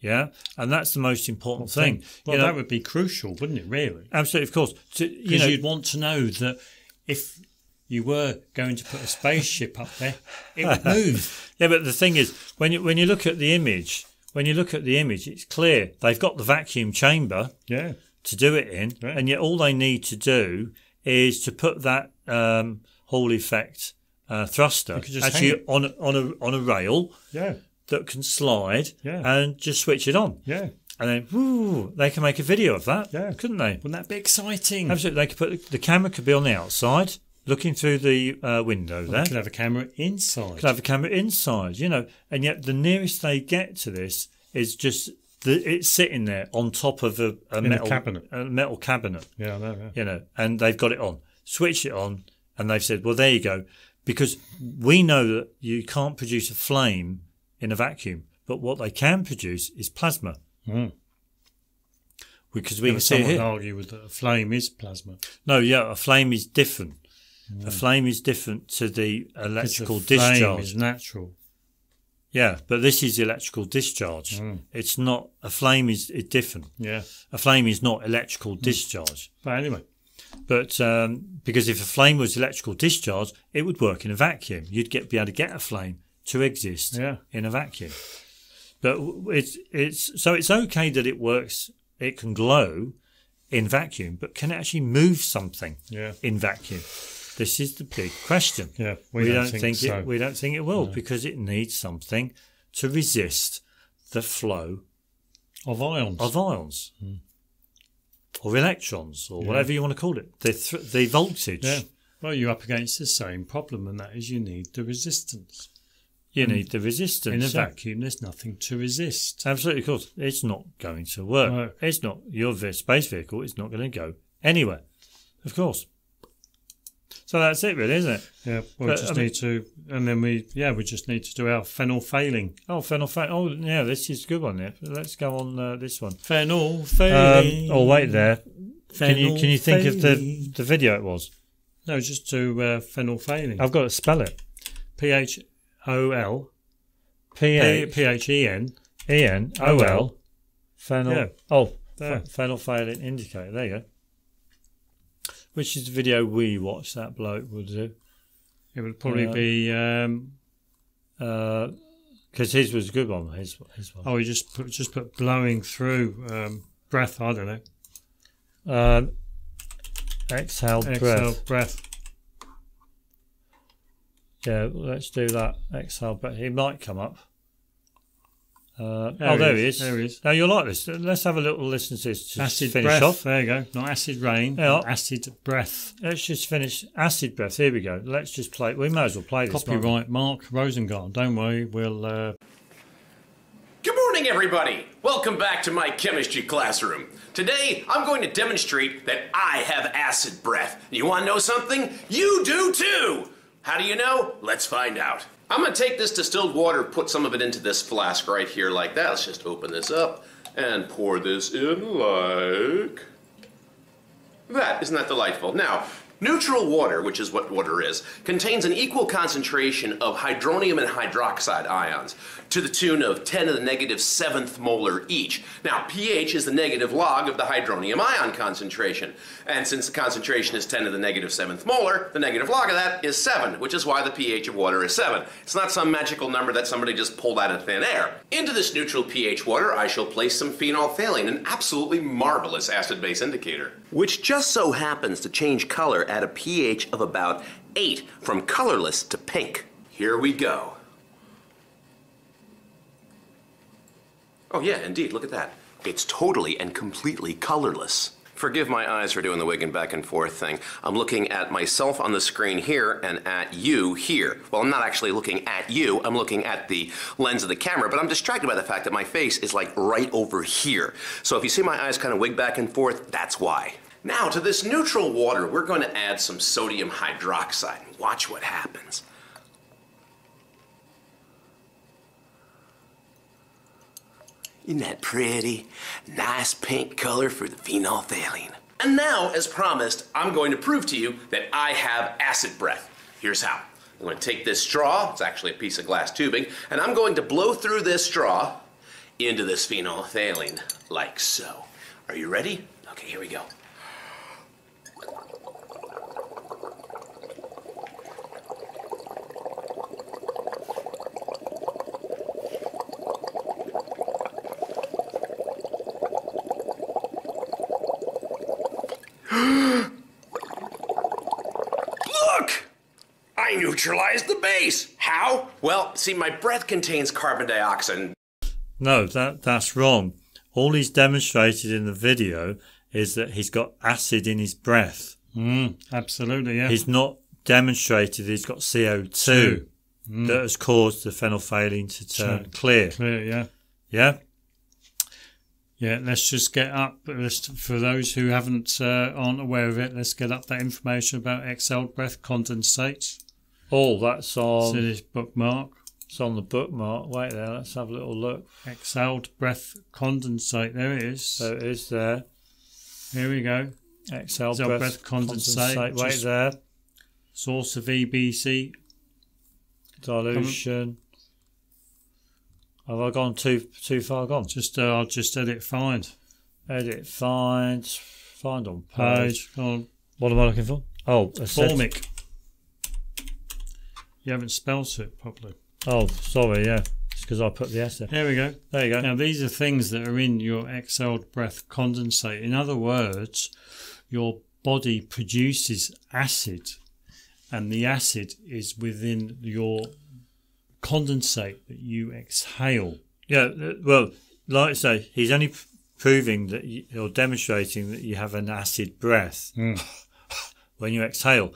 Yeah, and that's the most important thing. Well, You know, that would be crucial, wouldn't it? Really, absolutely, of course. To, you because know, you'd want to know that if you were going to put a spaceship up there, it would move. Yeah, but the thing is, when you when you look at the image, when you look at the image, it's clear they've got the vacuum chamber yeah, to do it in, Right. and yet all they need to do is to put that um, Hall effect uh, thruster They could just actually on a, on a on a rail yeah, that can slide Yeah. and just switch it on, yeah. and then whoo, they can make a video of that, Yeah. couldn't they? Wouldn't that be exciting? Absolutely, they could put the camera could be on the outside, looking through the uh, window They there. could have a camera inside. could have a camera inside, you know, and yet the nearest they get to this is just the, it's sitting there on top of a, a a metal cabinet. a metal cabinet, yeah, I know. Yeah. you know, and they've got it on. Switch it on, and they've said, "Well, there you go," because we know that you can't produce a flame in a vacuum, but what they can produce is plasma. Mm. Because we Yeah, can see it someone here. argue with that a flame is plasma. No, yeah, a flame is different. A mm. flame is different to the electrical the flame discharge. is natural. Yeah, but this is electrical discharge. Mm. It's not a flame is, is different. Yeah. A flame is not electrical mm. discharge. But anyway, But um, because if a flame was electrical discharge, it would work in a vacuum. You'd get be able to get a flame to exist Yeah. in a vacuum. But it's it's so it's okay that it works. It can glow in vacuum, but can it actually move something yeah. in vacuum? This is the big question. Yeah. We, don't, think, so. it. We don't think it will because it needs something to resist the flow of ions. of ions hmm. or electrons or whatever you want to call it. The th- the voltage. yeah. Well, you're up against the same problem, and that is you need the resistance. You need the resistance. In a yeah. vacuum, there's nothing to resist. Absolutely, of course. It's not going to work. No. It's not your space vehicle. It's not going to go anywhere. Of course. So that's it, really, isn't it? Yeah. We But, just I mean- need to, and then we, yeah, we just need to do our fennel failing. Oh, phenolphthalein. Oh, yeah, this is a good one there. Let's go on uh, this one. Um, Phenolphthalein. oh, wait there. Can you can you think of the the video it was? No, just to uh, failing. I've got to spell it. P H O L P P A P H E N. E N O L. Phenol. Yeah. Oh, There. ph- phenolphthalein indicator. There you go. Which is the video we watched. That bloke will do. It would probably Uh, be. Um, Because his was a good one. His, his one. oh, he just put just put blowing through um, breath. I don't know. Um, exhale, Exhale breath. breath. Yeah, let's do that. Exhale breath. He might come up. Uh, There oh, he he is. There he is. Now you'll like this. Let's have a little listen to this. To Acid finish breath. off. There you go. Not acid rain. Yeah. Acid breath. Let's just finish acid breath. Here we go. Let's just play. We may as well play this. Copyright Mark Rosengarten. Don't worry. We'll. Uh, Give morning, everybody! Welcome back to my chemistry classroom. Today, I'm going to demonstrate that I have acid breath. You want to know something? You do too! How do you know? Let's find out. I'm going to take this distilled water, put some of it into this flask right here like that. Let's just open this up and pour this in like that. Isn't that delightful? Now, Neutral water, which is what water is, contains an equal concentration of hydronium and hydroxide ions to the tune of 10 to the negative seventh molar each. Now, pH is the negative log of the hydronium ion concentration. And since the concentration is 10 to the negative seventh molar, the negative log of that is 7, which is why the pH of water is 7. It's not some magical number that somebody just pulled out of thin air. Into this neutral pH water, I shall place some phenolphthalein, an absolutely marvelous acid-base indicator, which just so happens to change color at a pH of about 8 from colorless to pink. Here we go. Oh yeah, indeed, look at that. It's totally and completely colorless. Forgive my eyes for doing the wigging back and forth thing. I'm looking at myself on the screen here and at you here. Well, I'm not actually looking at you, I'm looking at the lens of the camera, but I'm distracted by the fact that my face is like right over here. So if you see my eyes kind of wig back and forth, that's why. Now to this neutral water, we're going to add some sodium hydroxide. Watch what happens. Isn't that pretty? Nice pink color for the phenolphthalein. And now, as promised, I'm going to prove to you that I have acid breath. Here's how. I'm going to take this straw, it's actually a piece of glass tubing, and I'm going to blow through this straw into this phenolphthalein, like so. Are you ready? Okay, here we go. Neutralize the base. How? Well, see, my breath contains carbon dioxide. No, that that's wrong. All he's demonstrated in the video is that he's got acid in his breath. Mm, absolutely, yeah. He's not demonstrated he's got CO2 mm. that has caused the phenolphthalein to turn clear. Clear, yeah. Yeah? Yeah, let's just get up. Let's, for those who haven't uh, aren't aware of it, let's get up that information about exhaled breath condensate. Oh, that's on. See this bookmark? It's on the bookmark. Wait there, let's have a little look. Exhaled breath condensate. There it is. There it is there. Here we go. Exhaled, breath, breath, condensate. condensate. Wait Just there. Source of EBC. Dilution. Have I gone too too far gone? Just uh, I'll just edit find. Edit find. Find on page. page. On. What am I looking for? Oh, formic. You haven't spelt it properly. Oh, sorry, yeah. It's because I put the S there. There we go. There you go. Now, these are things that are in your exhaled breath condensate. In other words, your body produces acid, and the acid is within your condensate that you exhale. Yeah, uh, well, like I say, he's only proving that you, or demonstrating that you have an acid breath mm. when you exhale.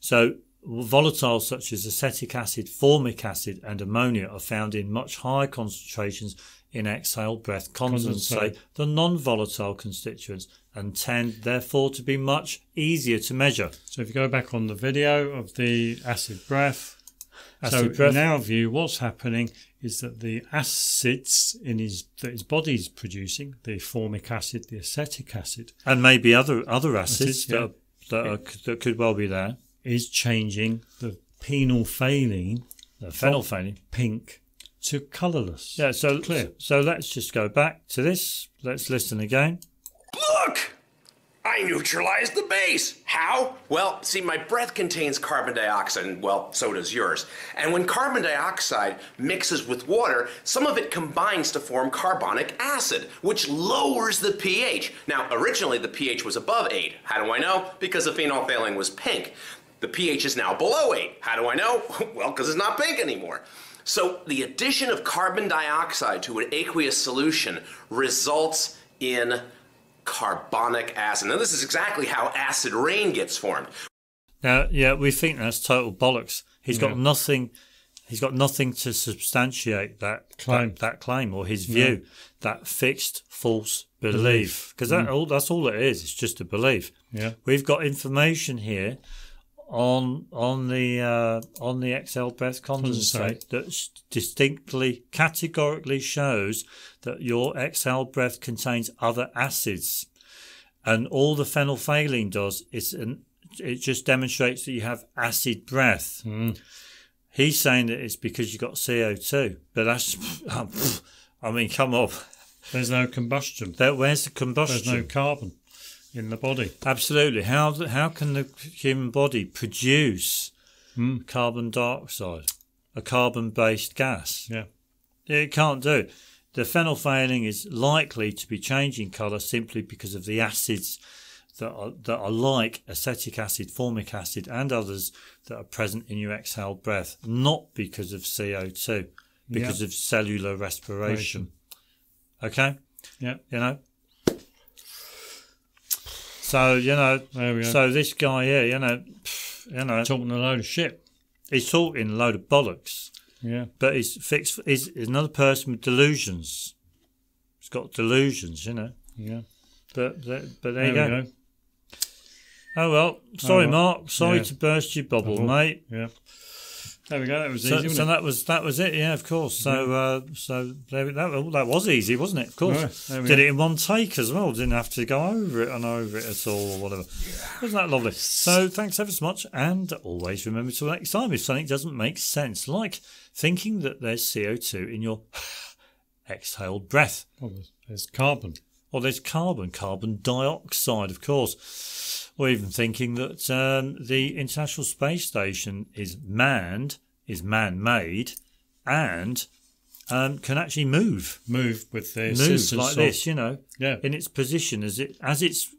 So Volatiles such as acetic acid, formic acid, and ammonia are found in much higher concentrations in exhaled breath condensate than non volatile constituents and tend therefore to be much easier to measure. So, if you go back on the video of the acid breath, acid so breath. in our view, what's happening is that the acids in his that his body is producing, the formic acid, the acetic acid, and maybe other other acids, acids that, yeah. are, that, are, that could well be there is changing the phenolphthalein, the phenolphthalein, pink to colourless. Yeah, so clear. So let's just go back to this. Let's listen again. Look! I neutralized the base. How? Well, see, my breath contains carbon dioxide, and well, so does yours. And when carbon dioxide mixes with water, some of it combines to form carbonic acid, which lowers the pH. Now, originally the pH was above 8. How do I know? Because the phenolphthalein was pink. The pH is now below 8. How do I know? well, because it's not pink anymore. So the addition of carbon dioxide to an aqueous solution results in carbonic acid. Now, this is exactly how acid rain gets formed. Now, yeah, we think that's total bollocks. He's got nothing. he's got nothing to substantiate that Claim. that, that claim or his view, that fixed false belief. Because that mm. all that's all it is. It's just a belief. Yeah. We've got information here on on the uh, on the exhaled breath condensate that distinctly categorically shows that your exhaled breath contains other acids, and all the phenolphthalein does is an, it just demonstrates that you have acid breath. He's saying that it's because you got CO two, but that's I mean, come on, There's no combustion. there, where's the combustion? There's no carbon in the body. Absolutely. How how can the human body produce Hmm. carbon dioxide, a carbon-based gas? Yeah. It can't do. The phenolphthalein is likely to be changing colour simply because of the acids that are, that are like acetic acid, formic acid, and others that are present in your exhaled breath, not because of CO2, because of cellular respiration. Okay? Yeah. You know? So, you know, There we go. so this guy here, you know, pff, you know, Talking a load of shit. he's talking a load of bollocks Yeah. but he's fixed. He's, he's another person with delusions. He's got delusions, you know. Yeah. But but, but there, There you go. go. Oh well, oh, sorry, Oh, well. Mark. Sorry Yeah. to burst your bubble, Bubble. mate. Yeah. There we go. That was So, easy. so that was that was it. Yeah, of course. So uh, so there, that that was easy, wasn't it? Of course. Yeah, we Did go. it in one take as well. Didn't have to go over it and over it at all or whatever. Wasn't that lovely? So thanks ever so much, and always remember to next time if something doesn't make sense, like thinking that there's CO two in your exhaled breath. Oh, there's- there's carbon. Or there's carbon, carbon dioxide, of course. Or even thinking that um, the International Space Station is manned, is man made, and um, can actually move. Move with the Move like of- this, you know. Yeah. In its position as it as it's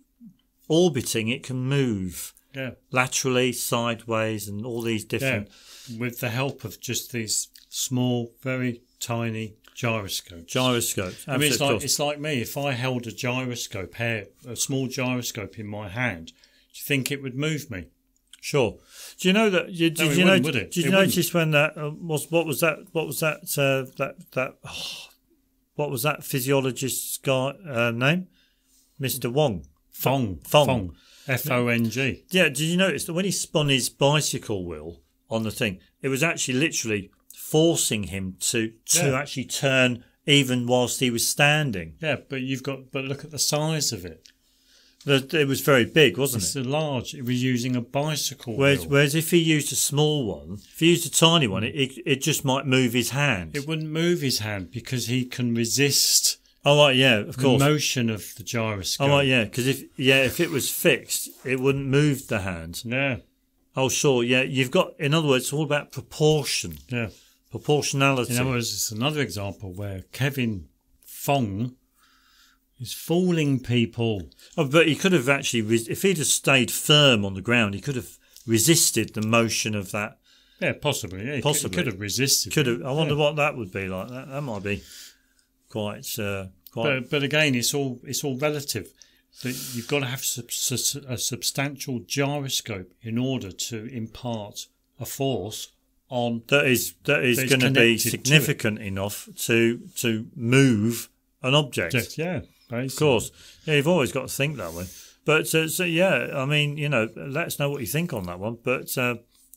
orbiting, it can move Yeah. laterally, sideways, and all these different. Yeah. With the help of just these small, very tiny gyroscopes. Gyroscopes. I mean, it's like it's like me. If I held a gyroscope here, a small gyroscope in my hand, do you think it would move me? Sure. Do you know that? You, did No, you know? would it? Did you It wouldn't. notice when that uh, was? What was that? What was that? Uh, that that. oh, what was that physiologist's guy uh, name? Mister Wong. Fong, Fong. F O N G. Yeah. Did you notice that when he spun his bicycle wheel on the thing, it was actually literally forcing him to to Yeah. actually turn even whilst he was standing. Yeah, but you've got. But look at the size of it. It was very big, wasn't It's it? a large. It was using a bicycle Whereas, wheel. whereas if he used a small one, if he used a tiny one, it, it, it just might move his hand. It wouldn't move his hand because he can resist Oh right, yeah, of the course. motion of the gyroscope. Oh right, yeah, because if yeah, if it was fixed, it wouldn't move the hand. Yeah, Oh sure, yeah, you've got. In other words, it's all about proportion, yeah. proportionality. In other words, it's another example where Kevin Fong is fooling people. oh, but he could have actually, res- if he'd have stayed firm on the ground, he could have resisted the motion of that. Yeah, possibly. Yeah, he Possibly. Could, could have resisted. Could have. I wonder Yeah. what that would be like. That, that might be quite. Uh, quite. But, but again, it's all it's all relative. That you've got to have a substantial gyroscope in order to impart a force on. that is that is going to be connected to significant enough to to move an object. Yeah. Of course. Yeah, you've always got to think that way. But uh, so yeah, I mean, you know, let us know what you think on that one. But uh,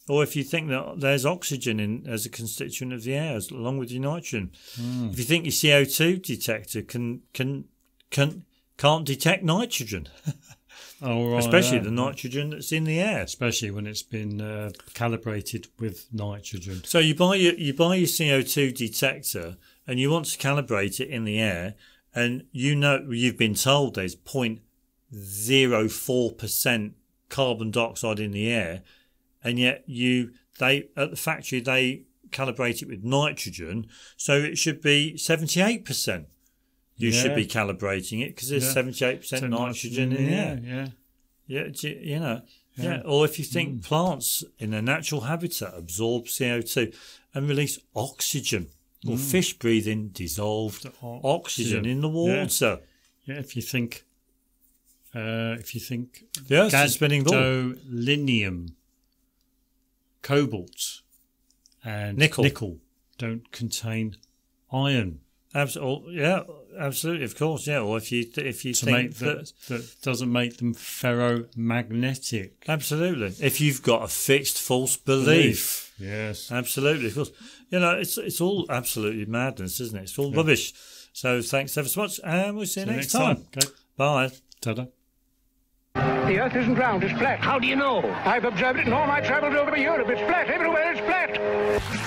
or if you think that there's oxygen in as a constituent of the air, as, along with your nitrogen. Hmm. If you think your CO two detector can can can can't detect nitrogen, Oh, right, especially yeah. the nitrogen that's in the air. especially when it's been uh, calibrated with nitrogen. So you buy your you buy your CO two detector and you want to calibrate it in the air, and you know you've been told there's 0.04 percent carbon dioxide in the air, and yet you they at the factory they calibrate it with nitrogen, so it should be 78 percent. You should be calibrating it because there's Yeah. 78 percent So nitrogen in the yeah, air. yeah. Yeah, do you, know. Yeah. Or if you think mm. plants in their natural habitat absorb CO2 and release oxygen, or fish breathe in dissolved oxygen oxygen. in the water. Yeah, if you think, uh, if you think Yeah, it's spinning ball. gadolinium, cobalt, and Nickel. nickel don't contain iron Absolutely, yeah, absolutely, of course, yeah. Or if you if you to think make that, that, that doesn't make them ferromagnetic. absolutely, if you've got a fixed false belief, Yes. absolutely, of course, you know, it's it's all absolutely madness, isn't it? It's all rubbish. So thanks ever so much, and we'll see you See you next, next time. time. Okay. Bye. Ta-da. The Earth isn't round, it's flat. How do you know? I've observed it in all my travels over Europe. It's flat, everywhere it's flat.